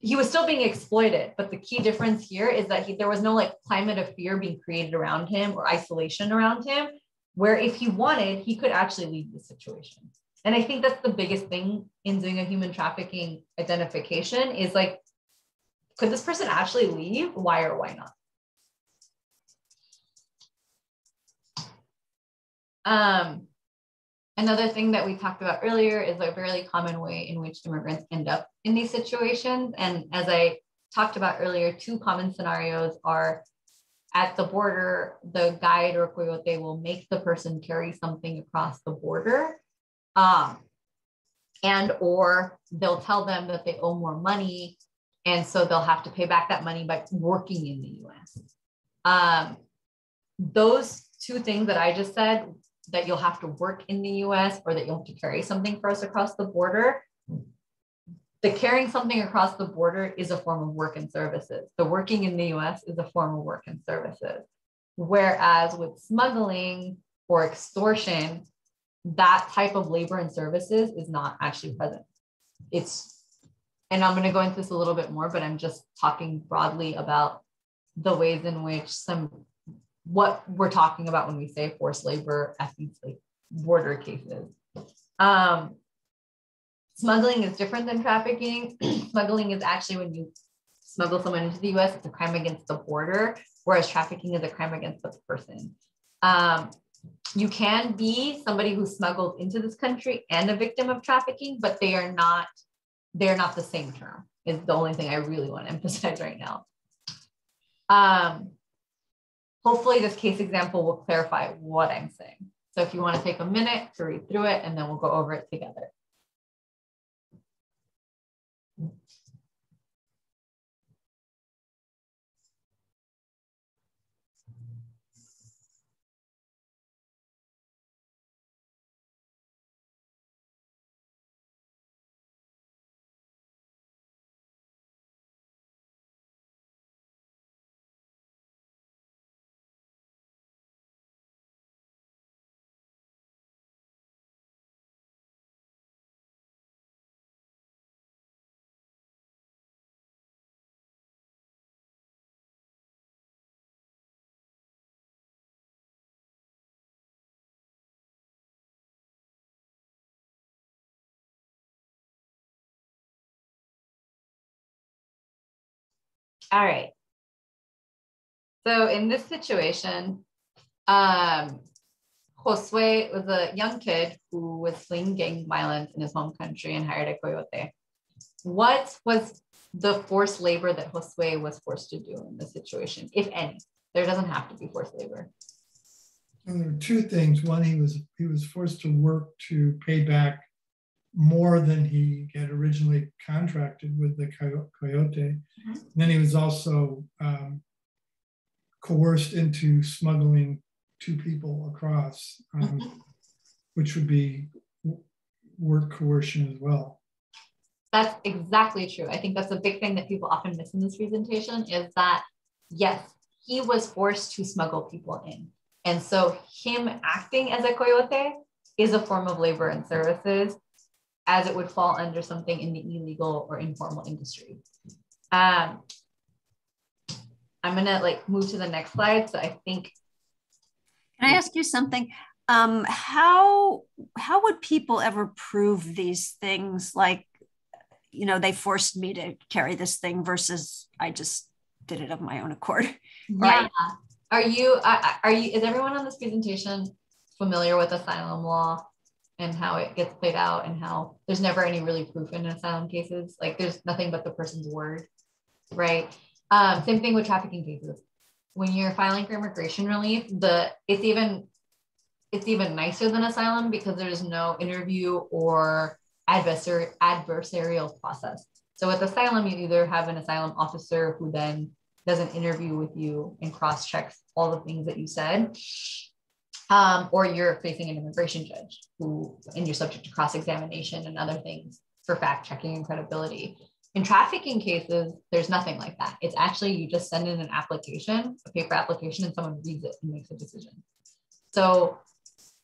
He was still being exploited, but the key difference here is that he, there was no like climate of fear being created around him or isolation around him where if he wanted, he could actually leave the situation. And I think that's the biggest thing in doing a human trafficking identification is like, could this person actually leave? Why or why not? Um, another thing that we talked about earlier is a very common way in which immigrants end up in these situations. And as I talked about earlier, two common scenarios are at the border, the guide or coyote will make the person carry something across the border. Um, and or they'll tell them that they owe more money. And so they'll have to pay back that money by working in the US. Um, those two things that I just said, that you'll have to work in the US or that you'll have to carry something for us across the border, the carrying something across the border is a form of work and services. The working in the US is a form of work and services. Whereas with smuggling or extortion, that type of labor and services is not actually present. It's, and I'm going to go into this a little bit more, but I'm just talking broadly about the ways in which some, what we're talking about when we say forced labor, ethnic like border cases. Um, Smuggling is different than trafficking. Smuggling is actually when you smuggle someone into the US, it's a crime against the border, whereas trafficking is a crime against the person. Um, you can be somebody who smuggled into this country and a victim of trafficking, but they are not, they're not the same term, is the only thing I really want to emphasize right now. Um, hopefully this case example will clarify what I'm saying. So if you want to take a minute to read through it and then we'll go over it together. All right. So in this situation, um, Josue was a young kid who was fleeing gang violence in his home country and hired a coyote. What was the forced labor that Josue was forced to do in this situation, if any? There doesn't have to be forced labor. And there were two things. One, he was he was forced to work to pay back more than he had originally contracted with the coyo- coyote. Then he was also um, coerced into smuggling two people across. Um, which would be work coercion as well. That's exactly true. I think that's a big thing that people often miss in this presentation is that, yes, he was forced to smuggle people in. And so him acting as a coyote is a form of labor and services as it would fall under something in the illegal or informal industry. Um, I'm gonna like move to the next slide. So I think. Can I ask you something? Um, how how would people ever prove these things? Like, you know, they forced me to carry this thing versus I just did it of my own accord. Yeah. Are you are you is everyone on this presentation familiar with asylum law and how it gets played out and how there's never any really proof in asylum cases? Like there's nothing but the person's word, right? Um, same thing with trafficking cases. When you're filing for immigration relief, the it's even it's even nicer than asylum because there's no interview or adversary, adversarial process. So with asylum, you either have an asylum officer who then does an interview with you and cross checks all the things that you said, um, or you're facing an immigration judge who, and you're subject to cross examination and other things for fact checking and credibility. In trafficking cases, there's nothing like that. It's actually you just send in an application, a paper application, and someone reads it and makes a decision. So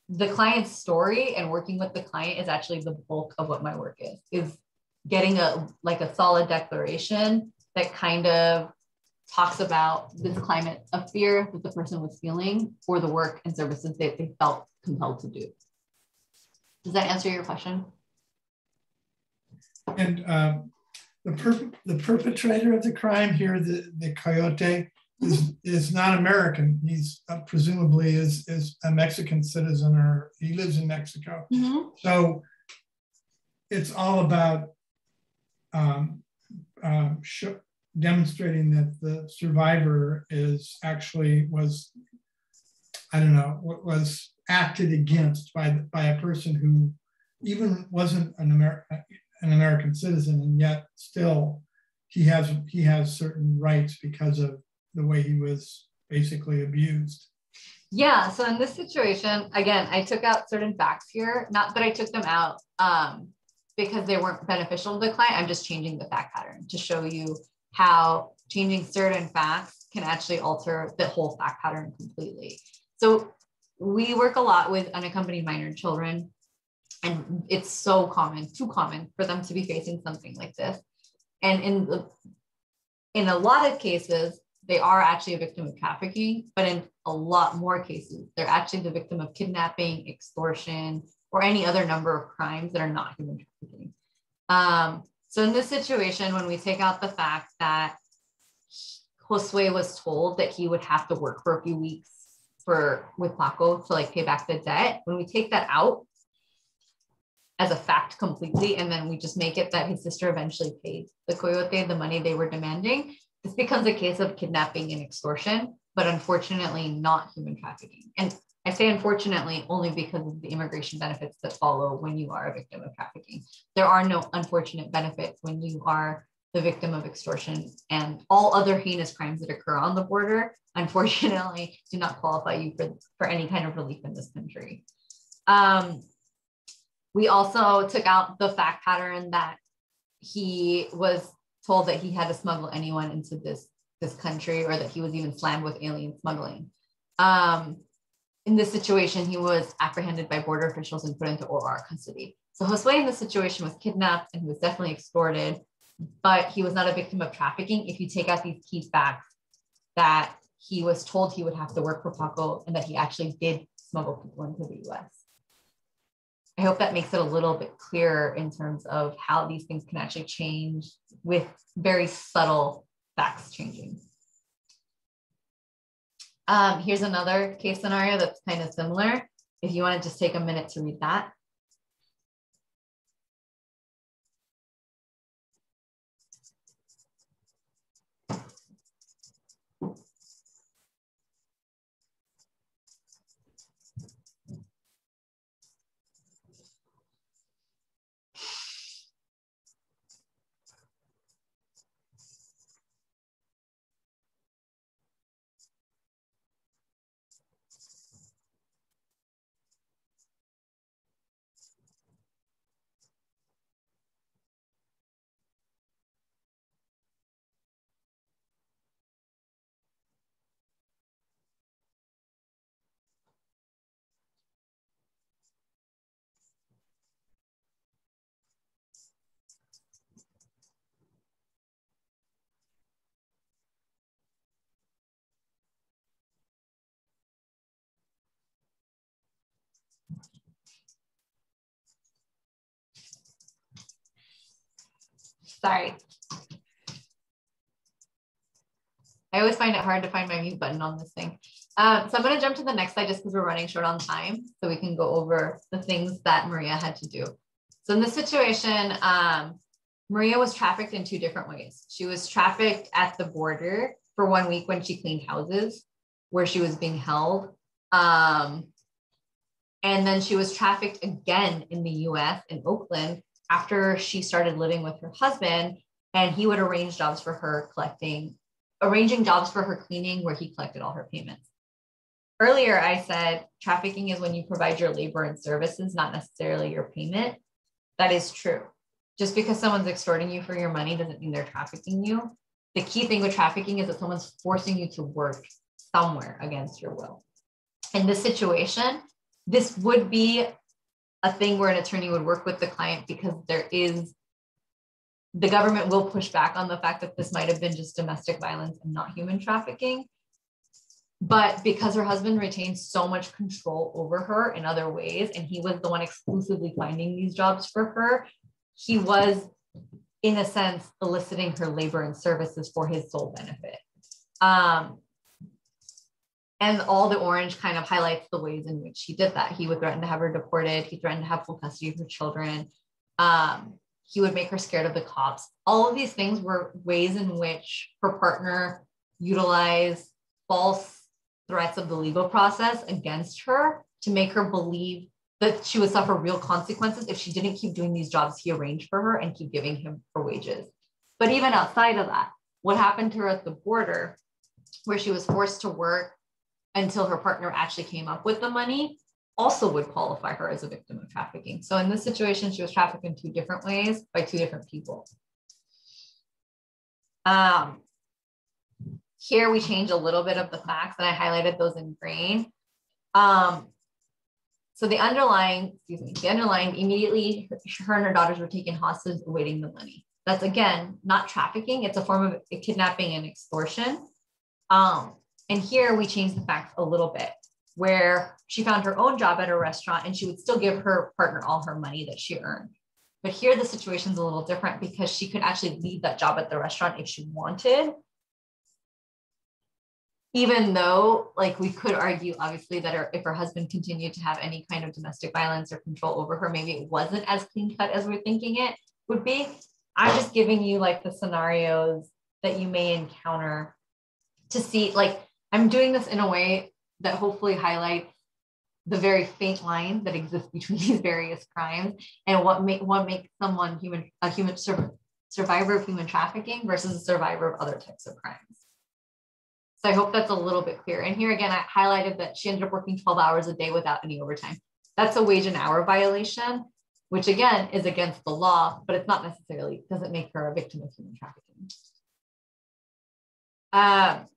the client's story and working with the client is actually the bulk of what my work is, is getting a like a solid declaration that kind of talks about this climate of fear that the person was feeling for the work and services that they felt compelled to do. Does that answer your question? And um, the, per- the perpetrator of the crime here, the, the coyote, is, is not American. He's uh, presumably is, is a Mexican citizen or he lives in Mexico. Mm-hmm. So it's all about um, sh- demonstrating that the survivor is actually was, I don't know, what was acted against by, by a person who even wasn't an American an American citizen, and yet still he has he has certain rights because of the way he was basically abused. Yeah. So in this situation, again, I took out certain facts here. Not that I took them out um, because they weren't beneficial to the client. I'm just changing the fact pattern to show you how changing certain facts can actually alter the whole fact pattern completely. So we work a lot with unaccompanied minor children and it's so common too common for them to be facing something like this and in the in a lot of cases they are actually a victim of trafficking but in a lot more cases they're actually the victim of kidnapping extortion or any other number of crimes that are not human trafficking um, so in this situation when we take out the fact that josue was told that he would have to work for a few weeks for with paco to like pay back the debt when we take that out as a fact completely. And then we just make it that his sister eventually paid the coyote the money they were demanding. This becomes a case of kidnapping and extortion, but unfortunately not human trafficking. And I say unfortunately only because of the immigration benefits that follow when you are a victim of trafficking. There are no unfortunate benefits when you are the victim of extortion and all other heinous crimes that occur on the border, unfortunately, do not qualify you for, for any kind of relief in this country. Um, we also took out the fact pattern that he was told that he had to smuggle anyone into this this country or that he was even slammed with alien smuggling. Um, in this situation, he was apprehended by border officials and put into ORR custody. So Josue in this situation was kidnapped and he was definitely extorted, but he was not a victim of trafficking. If you take out these key facts that he was told he would have to work for Paco and that he actually did smuggle people into the US. I hope that makes it a little bit clearer in terms of how these things can actually change with very subtle facts changing. Um, here's another case scenario that's kind of similar. If you want to just take a minute to read that. Sorry. I always find it hard to find my mute button on this thing. Um, so I'm going to jump to the next slide just because we're running short on time so we can go over the things that Maria had to do. So in this situation, um, Maria was trafficked in two different ways. She was trafficked at the border for one week when she cleaned houses where she was being held. Um, and then she was trafficked again in the US in Oakland after she started living with her husband and he would arrange jobs for her collecting arranging jobs for her cleaning where he collected all her payments. Earlier i said trafficking is when you provide your labor and services not necessarily your payment. That is true. Just because someone's extorting you for your money doesn't mean they're trafficking you. The key thing with trafficking is that someone's forcing you to work somewhere against your will. In this situation this would be a thing where an attorney would work with the client because there is the government will push back on the fact that this might have been just domestic violence and not human trafficking. But because her husband retained so much control over her in other ways, and he was the one exclusively finding these jobs for her, he was, in a sense, eliciting her labor and services for his sole benefit. Um, and all the orange kind of highlights the ways in which he did that. He would threaten to have her deported. He threatened to have full custody of her children. Um, he would make her scared of the cops. All of these things were ways in which her partner utilized false threats of the legal process against her to make her believe that she would suffer real consequences if she didn't keep doing these jobs he arranged for her and keep giving him her wages. But even outside of that, what happened to her at the border, where she was forced to work until her partner actually came up with the money also would qualify her as a victim of trafficking. So in this situation, she was trafficked in two different ways by two different people. Um, here we change a little bit of the facts and I highlighted those in green. Um, so the underlying, excuse me, the underlying immediately her and her daughters were taken hostage awaiting the money. That's again, not trafficking. It's a form of kidnapping and extortion. Um, and here we change the facts a little bit, where she found her own job at a restaurant and she would still give her partner all her money that she earned. But here the situation's a little different because she could actually leave that job at the restaurant if she wanted. Even though, like, we could argue, obviously, that her, if her husband continued to have any kind of domestic violence or control over her, maybe it wasn't as clean cut as we're thinking it would be. I'm just giving you like the scenarios that you may encounter to see, like, I'm doing this in a way that hopefully highlights the very faint line that exists between these various crimes and what make what makes someone human a human sur- survivor of human trafficking versus a survivor of other types of crimes. So I hope that's a little bit clear. And here again, I highlighted that she ended up working 12 hours a day without any overtime. That's a wage and hour violation, which again is against the law, but it's not necessarily doesn't make her a victim of human trafficking. Um,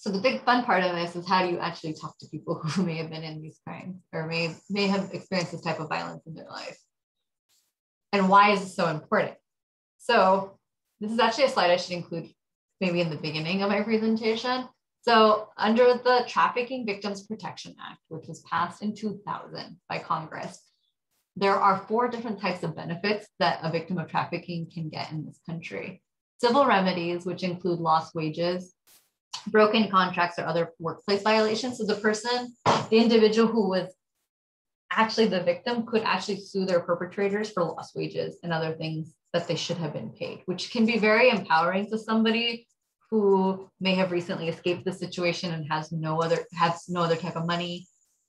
so the big fun part of this is how do you actually talk to people who may have been in these crimes or may, may have experienced this type of violence in their life? And why is this so important? So this is actually a slide I should include maybe in the beginning of my presentation. So under the Trafficking Victims Protection Act, which was passed in 2000 by Congress, there are four different types of benefits that a victim of trafficking can get in this country. Civil remedies, which include lost wages, broken contracts or other workplace violations. So the person, the individual who was actually the victim could actually sue their perpetrators for lost wages and other things that they should have been paid, which can be very empowering to somebody who may have recently escaped the situation and has no other has no other type of money.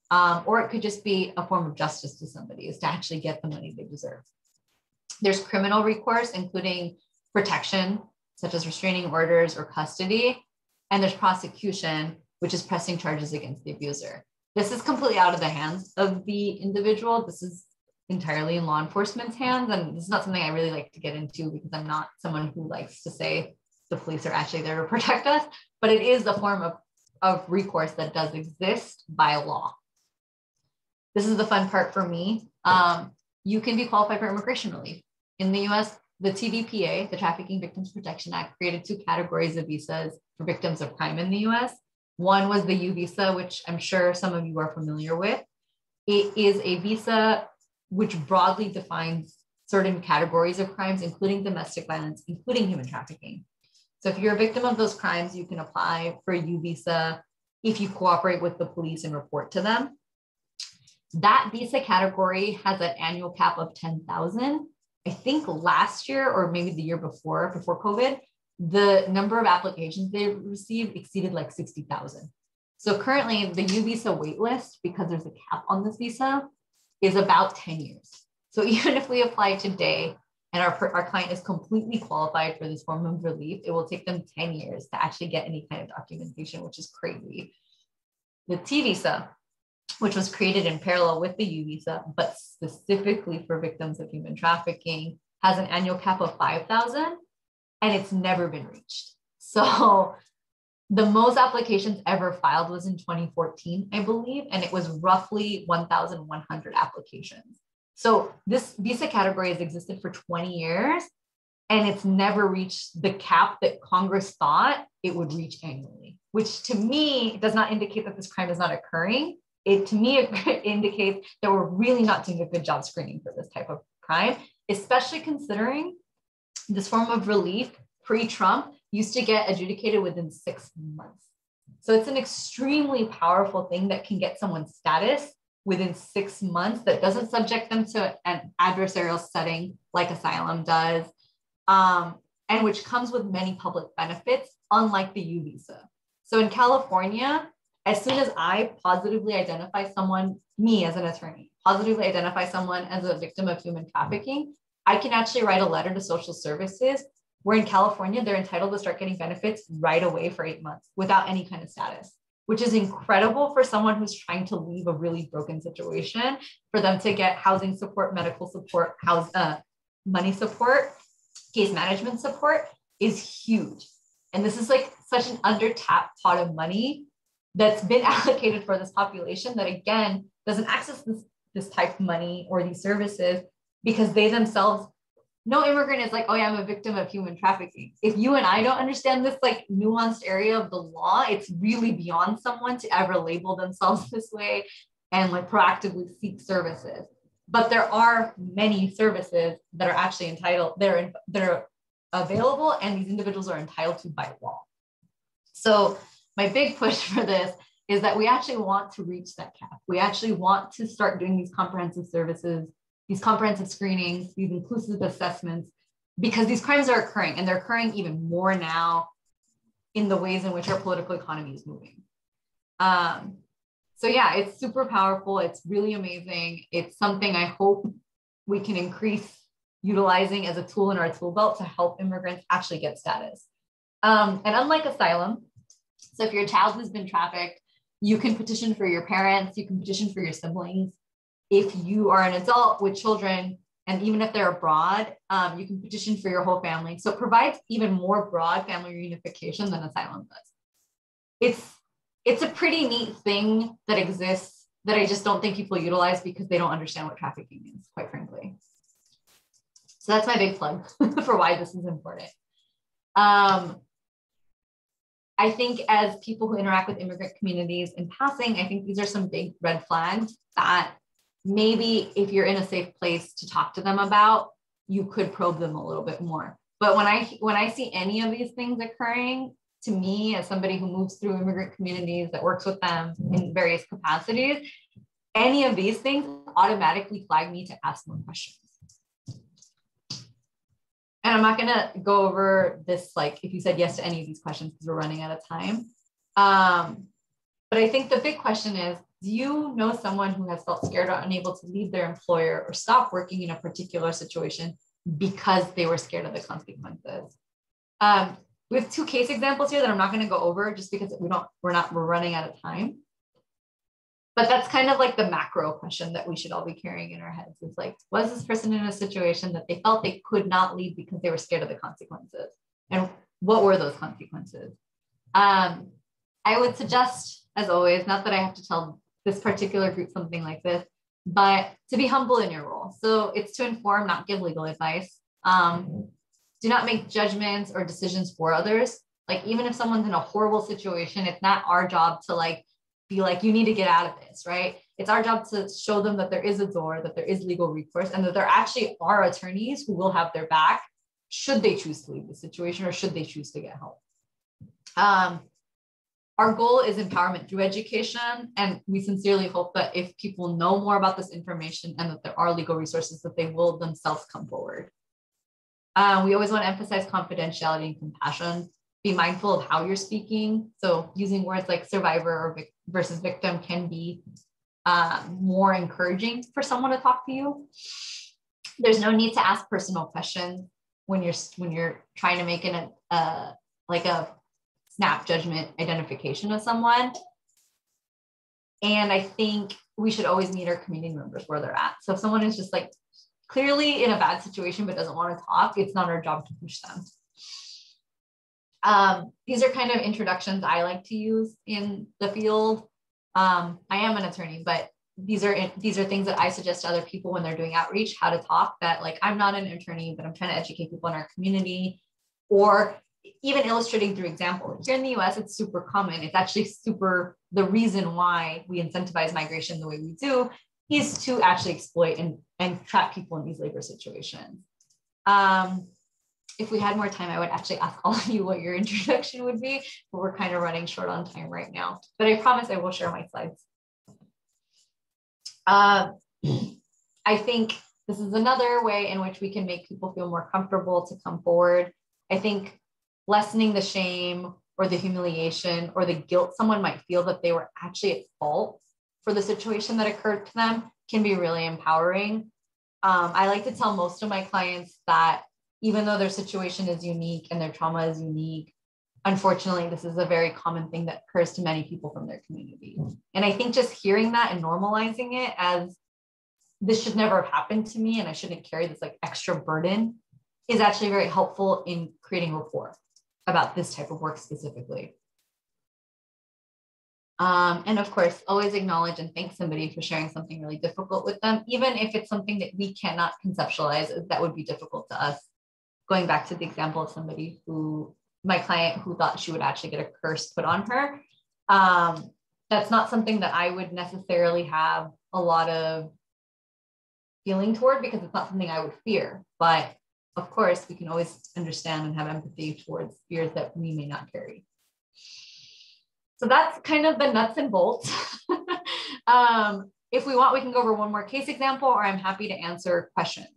Um, or it could just be a form of justice to somebody is to actually get the money they deserve. There's criminal recourse, including protection, such as restraining orders or custody, and there's prosecution, which is pressing charges against the abuser. This is completely out of the hands of the individual. This is entirely in law enforcement's hands. And this is not something I really like to get into because I'm not someone who likes to say the police are actually there to protect us, but it is a form of, of recourse that does exist by law. This is the fun part for me. Um, you can be qualified for immigration relief. In the US, the TVPA, the Trafficking Victims Protection Act, created two categories of visas for victims of crime in the US. One was the U visa, which I'm sure some of you are familiar with. it is a visa which broadly defines certain categories of crimes, including domestic violence, including human trafficking. So if you're a victim of those crimes, you can apply for a U visa if you cooperate with the police and report to them. That visa category has an annual cap of 10,000. I think last year or maybe the year before, before COVID, the number of applications they received exceeded like 60,000. So currently the U visa waitlist, because there's a cap on this visa, is about 10 years. So even if we apply today and our, our client is completely qualified for this form of relief, it will take them 10 years to actually get any kind of documentation, which is crazy. The T visa, which was created in parallel with the U visa, but specifically for victims of human trafficking, has an annual cap of 5,000 and it's never been reached. So the most applications ever filed was in 2014, I believe, and it was roughly 1,100 applications. So this visa category has existed for 20 years and it's never reached the cap that Congress thought it would reach annually, which to me does not indicate that this crime is not occurring. It to me it indicates that we're really not doing a good job screening for this type of crime, especially considering this form of relief pre-Trump used to get adjudicated within six months. So it's an extremely powerful thing that can get someone's status within six months that doesn't subject them to an adversarial setting like asylum does, um, and which comes with many public benefits, unlike the U visa. So in California, as soon as I positively identify someone, me as an attorney, positively identify someone as a victim of human trafficking, I can actually write a letter to social services where in California, they're entitled to start getting benefits right away for eight months without any kind of status which is incredible for someone who's trying to leave a really broken situation for them to get housing support, medical support, house, uh, money support, case management support is huge. And this is like such an undertapped pot of money that's been allocated for this population that again doesn't access this, this type of money or these services because they themselves no immigrant is like, oh yeah, I'm a victim of human trafficking. If you and I don't understand this like nuanced area of the law, it's really beyond someone to ever label themselves this way and like proactively seek services. But there are many services that are actually entitled, they're that are available and these individuals are entitled to by law. So my big push for this is that we actually want to reach that cap. We actually want to start doing these comprehensive services these comprehensive screenings, these inclusive assessments, because these crimes are occurring and they're occurring even more now in the ways in which our political economy is moving. Um, so yeah, it's super powerful. It's really amazing. It's something I hope we can increase utilizing as a tool in our tool belt to help immigrants actually get status. Um, and unlike asylum, so if your child has been trafficked, you can petition for your parents, you can petition for your siblings if you are an adult with children, and even if they're abroad, um, you can petition for your whole family. So it provides even more broad family reunification than asylum does. It's it's a pretty neat thing that exists that I just don't think people utilize because they don't understand what trafficking is, quite frankly. So that's my big plug for why this is important. Um, I think as people who interact with immigrant communities in passing, I think these are some big red flags that maybe if you're in a safe place to talk to them about, you could probe them a little bit more. But when I when I see any of these things occurring, to me as somebody who moves through immigrant communities that works with them in various capacities, any of these things automatically flag me to ask more questions. And I'm not gonna go over this like if you said yes to any of these questions because we're running out of time. Um, but I think the big question is do you know someone who has felt scared or unable to leave their employer or stop working in a particular situation because they were scared of the consequences? Um, we have two case examples here that I'm not going to go over just because we don't, we're not, we're running out of time. But that's kind of like the macro question that we should all be carrying in our heads. is like, was this person in a situation that they felt they could not leave because they were scared of the consequences? And what were those consequences? Um, I would suggest, as always, not that I have to tell this particular group something like this, but to be humble in your role. So it's to inform, not give legal advice. Um, do not make judgments or decisions for others. Like even if someone's in a horrible situation, it's not our job to like be like, you need to get out of this, right? It's our job to show them that there is a door, that there is legal recourse, and that there actually are attorneys who will have their back should they choose to leave the situation or should they choose to get help. Um, our goal is empowerment through education, and we sincerely hope that if people know more about this information and that there are legal resources, that they will themselves come forward. Uh, we always want to emphasize confidentiality and compassion. Be mindful of how you're speaking. So using words like survivor or vic- versus victim can be uh, more encouraging for someone to talk to you. There's no need to ask personal questions when you're when you're trying to make an uh, like a snap judgment identification of someone. And I think we should always meet our community members where they're at. So if someone is just like clearly in a bad situation but doesn't want to talk, it's not our job to push them. Um, these are kind of introductions I like to use in the field. Um, I am an attorney, but these are these are things that I suggest to other people when they're doing outreach, how to talk. That like I'm not an attorney, but I'm trying to educate people in our community, or even illustrating through example. Here in the US, it's super common. It's actually super the reason why we incentivize migration the way we do is to actually exploit and, and trap people in these labor situations. Um, if we had more time, I would actually ask all of you what your introduction would be, but we're kind of running short on time right now. But I promise I will share my slides. Uh, I think this is another way in which we can make people feel more comfortable to come forward. I think lessening the shame or the humiliation or the guilt someone might feel that they were actually at fault for the situation that occurred to them can be really empowering. Um, I like to tell most of my clients that even though their situation is unique and their trauma is unique, unfortunately, this is a very common thing that occurs to many people from their community. And I think just hearing that and normalizing it as this should never have happened to me and I shouldn't carry this like extra burden is actually very helpful in creating rapport about this type of work specifically. Um, and of course, always acknowledge and thank somebody for sharing something really difficult with them, even if it's something that we cannot conceptualize that would be difficult to us. Going back to the example of somebody who, my client who thought she would actually get a curse put on her. Um, that's not something that I would necessarily have a lot of feeling toward because it's not something I would fear. But of course, we can always understand and have empathy towards fears that we may not carry. So that's kind of the nuts and bolts. um, if we want, we can go over one more case example, or I'm happy to answer questions.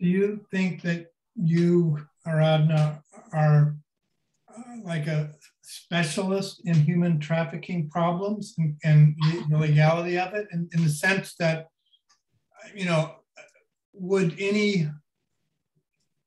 Do you think that you, Aradna, are uh, like a specialist in human trafficking problems and, and the legality of it in, in the sense that, you know, would any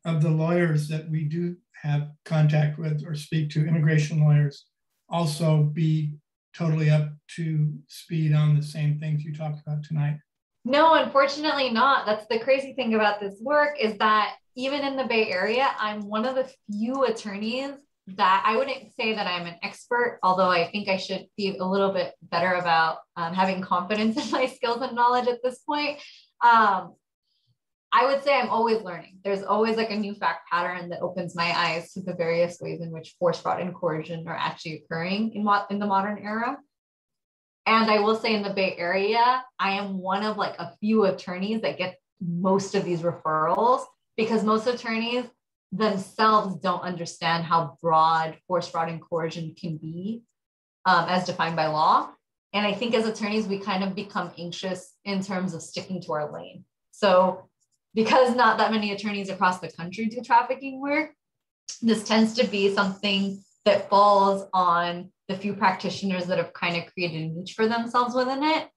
of the lawyers that we do have contact with or speak to, immigration lawyers, also be totally up to speed on the same things you talked about tonight? No, unfortunately not. That's the crazy thing about this work is that even in the Bay Area, I'm one of the few attorneys that I wouldn't say that I'm an expert, although I think I should be a little bit better about um, having confidence in my skills and knowledge at this point. Um, I would say I'm always learning. There's always like a new fact pattern that opens my eyes to the various ways in which force, fraud, and coercion are actually occurring in, mo- in the modern era. And I will say in the Bay Area, I am one of like a few attorneys that get most of these referrals because most attorneys themselves don't understand how broad force, fraud, and coercion can be um, as defined by law. And I think as attorneys, we kind of become anxious in terms of sticking to our lane. So, because not that many attorneys across the country do trafficking work, this tends to be something that falls on the few practitioners that have kind of created a niche for themselves within it.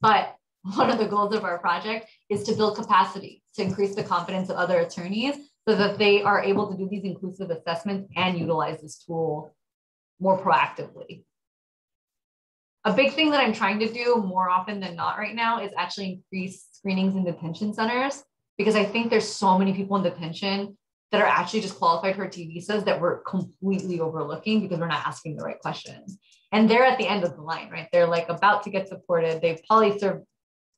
But one of the goals of our project is to build capacity, to increase the confidence of other attorneys so that they are able to do these inclusive assessments and utilize this tool more proactively. A big thing that I'm trying to do more often than not right now is actually increase screenings in detention centers because I think there's so many people in detention that are actually just qualified for T visas that we're completely overlooking because we're not asking the right questions. And they're at the end of the line, right? They're like about to get supported. They've probably served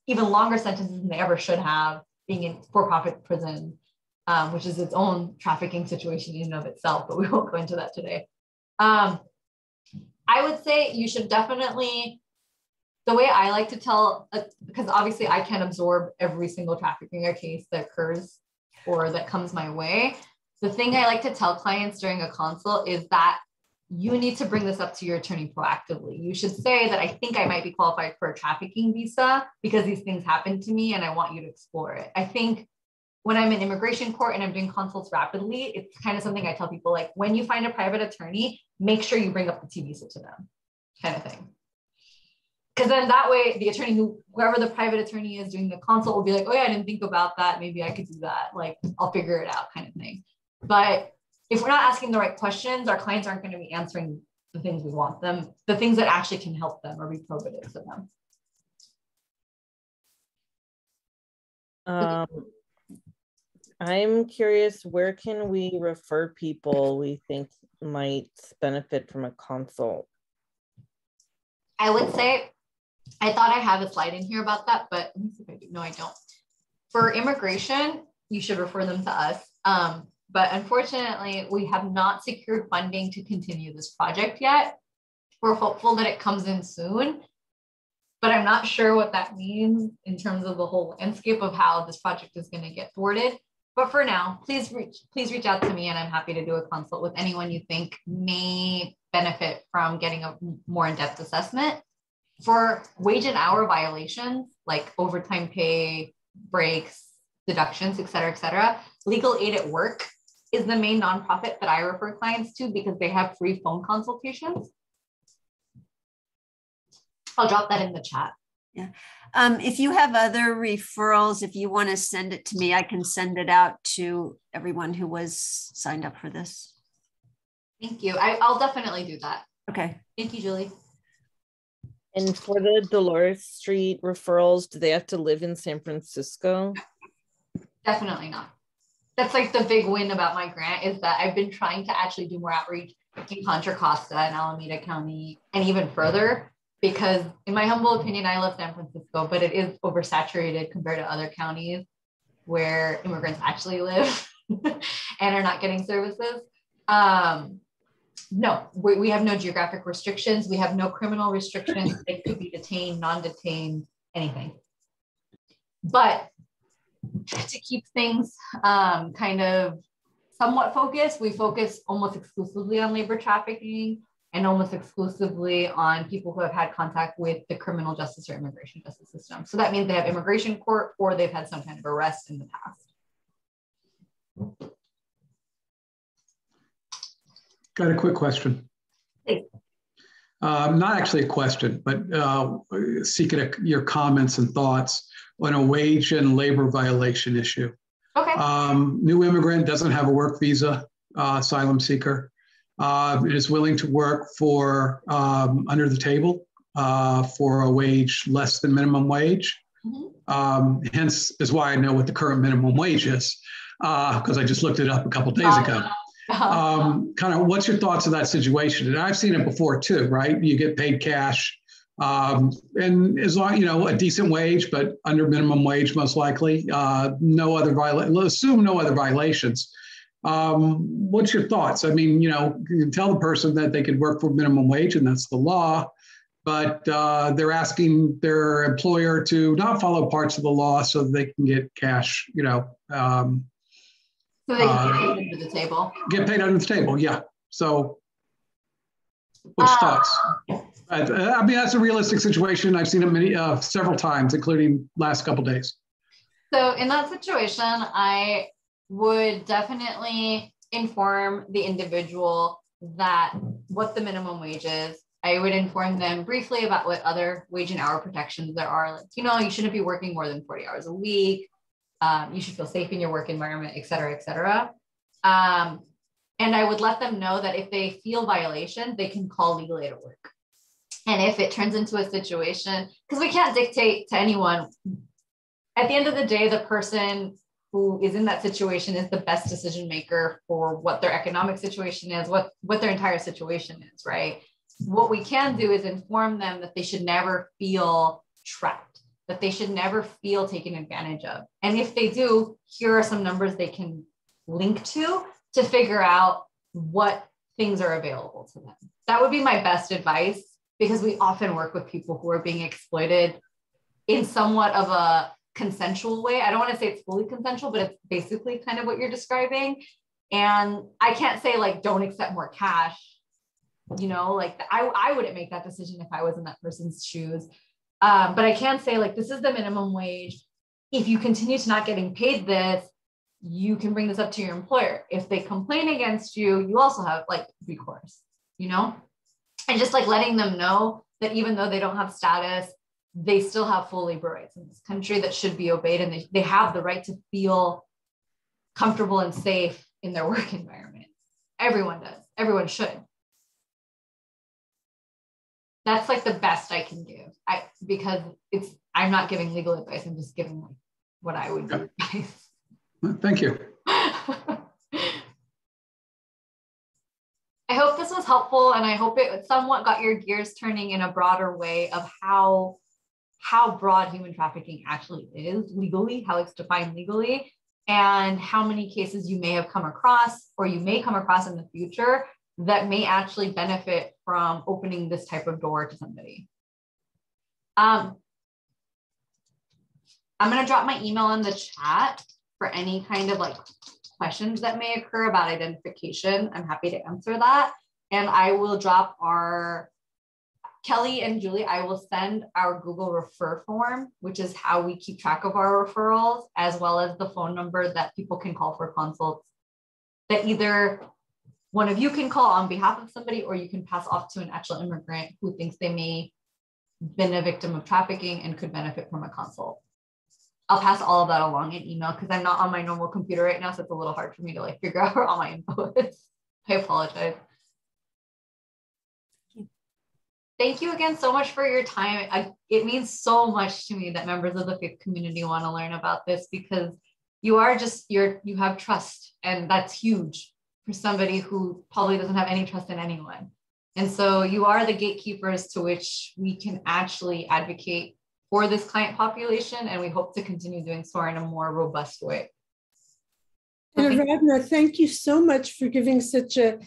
even longer sentences than they ever should have, being in for-profit prison, um, which is its own trafficking situation in and of itself, but we won't go into that today. Um, I would say you should definitely, the way I like to tell, uh, because obviously I can't absorb every single trafficking case that occurs or that comes my way. The thing I like to tell clients during a consult is that you need to bring this up to your attorney proactively. You should say that I think I might be qualified for a trafficking visa because these things happened to me and I want you to explore it. I think when I'm in immigration court and I'm doing consults rapidly, it's kind of something I tell people like when you find a private attorney, make sure you bring up the T visa to them, kind of thing. Because then that way, the attorney who, whoever the private attorney is doing the consult will be like, oh yeah, I didn't think about that. Maybe I could do that. Like I'll figure it out, kind of thing. But if we're not asking the right questions, our clients aren't going to be answering the things we want them, the things that actually can help them or be probative to them. Um, I'm curious, where can we refer people we think might benefit from a consult? I would say, I thought I have a slide in here about that, but let me see if I do. No, I don't. For immigration, you should refer them to us. Um, but unfortunately, we have not secured funding to continue this project yet. We're hopeful that it comes in soon, but I'm not sure what that means in terms of the whole landscape of how this project is going to get thwarted. But for now, please reach please reach out to me, and I'm happy to do a consult with anyone you think may benefit from getting a more in-depth assessment. For wage and hour violations like overtime pay, breaks, deductions, et cetera, et cetera, Legal Aid at Work is the main nonprofit that I refer clients to because they have free phone consultations. I'll drop that in the chat. Yeah. Um, if you have other referrals, if you want to send it to me, I can send it out to everyone who was signed up for this. Thank you. I, I'll definitely do that. Okay. Thank you, Julie. And for the Dolores Street referrals, do they have to live in San Francisco? Definitely not. That's like the big win about my grant is that I've been trying to actually do more outreach in Contra Costa and Alameda County and even further because in my humble opinion, I love San Francisco, but it is oversaturated compared to other counties where immigrants actually live and are not getting services. Um, no, we, we have no geographic restrictions. We have no criminal restrictions. They could be detained, non-detained, anything. But to keep things um, kind of somewhat focused, we focus almost exclusively on labor trafficking and almost exclusively on people who have had contact with the criminal justice or immigration justice system. So that means they have immigration court or they've had some kind of arrest in the past. Got a quick question. Um, not actually a question, but uh, seeking a, your comments and thoughts on a wage and labor violation issue. Okay. Um, new immigrant doesn't have a work visa, uh, asylum seeker, uh, is willing to work for um, under the table uh, for a wage less than minimum wage. Mm-hmm. Um, hence is why I know what the current minimum wage is because uh, I just looked it up a couple days ago. Uh-huh. Um, kind of, what's your thoughts of that situation? And I've seen it before too, right? You get paid cash um, and as long, you know, a decent wage, but under minimum wage, most likely. Uh, no other violation, assume no other violations. Um, what's your thoughts? I mean, you know, you can tell the person that they could work for minimum wage and that's the law, but uh, they're asking their employer to not follow parts of the law so they can get cash, you know. Um, so they uh, get paid under the table. Get paid under the table, yeah. So, what's uh, thoughts? Uh, I mean, that's a realistic situation. I've seen it many, uh, several times, including last couple days. So in that situation, I would definitely inform the individual that what the minimum wage is. I would inform them briefly about what other wage and hour protections there are. Like, you know, you shouldn't be working more than 40 hours a week. Um, you should feel safe in your work environment, et cetera, et cetera. Um, and I would let them know that if they feel violation, they can call legal aid at work. And if it turns into a situation, because we can't dictate to anyone, at the end of the day, the person who is in that situation is the best decision maker for what their economic situation is, what, what their entire situation is, right? What we can do is inform them that they should never feel trapped, that they should never feel taken advantage of. And if they do, here are some numbers they can link to to figure out what things are available to them. That would be my best advice because we often work with people who are being exploited in somewhat of a consensual way. I don't want to say it's fully consensual, but it's basically kind of what you're describing. And I can't say like don't accept more cash. You know, like I, I wouldn't make that decision if I was in that person's shoes. Um, but I can say like this is the minimum wage. If you continue to not getting paid this, you can bring this up to your employer. If they complain against you, you also have like recourse, you know? And just like letting them know that even though they don't have status, they still have full labor rights in this country that should be obeyed and they, they have the right to feel comfortable and safe in their work environment. Everyone does. Everyone should. That's like the best I can give. I because it's I'm not giving legal advice. I'm just giving like what I would do advice. Thank you. I hope this was helpful and I hope it somewhat got your gears turning in a broader way of how how broad human trafficking actually is legally, how it's defined legally, and how many cases you may have come across or you may come across in the future that may actually benefit from opening this type of door to somebody. Um, I'm going to drop my email in the chat for any kind of like questions that may occur about identification. I'm happy to answer that. And I will drop our Kelly and Julie, I will send our Google refer form, which is how we keep track of our referrals, as well as the phone number that people can call for consults that either one of you can call on behalf of somebody or you can pass off to an actual immigrant who thinks they may been a victim of trafficking and could benefit from a consult. I'll pass all of that along in email because I'm not on my normal computer right now, so it's a little hard for me to like figure out where all my info is. I apologize. thank you again so much for your time. I, it means so much to me that members of the faith community want to learn about this because you are just you're you have trust and that's huge for somebody who probably doesn't have any trust in anyone. And so you are the gatekeepers to which we can actually advocate for this client population and we hope to continue doing so in a more robust way. And Radna, thank you so much for giving such a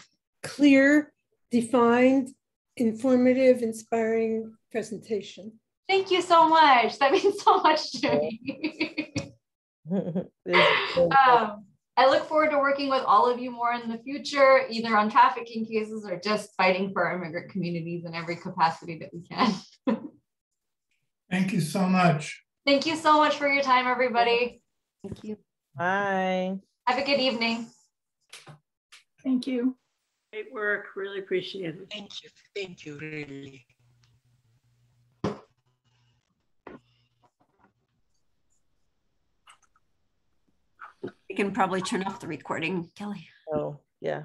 clear, defined, informative, inspiring presentation. Thank you so much. That means so much to me. um, I look forward to working with all of you more in the future, either on trafficking cases or just fighting for our immigrant communities in every capacity that we can. Thank you so much. Thank you so much for your time, everybody. Thank you. Bye. Have a good evening. Thank you. Great work. Really appreciate it. Thank you. Thank you, really. You can probably turn off the recording, Kelly. Oh, yeah.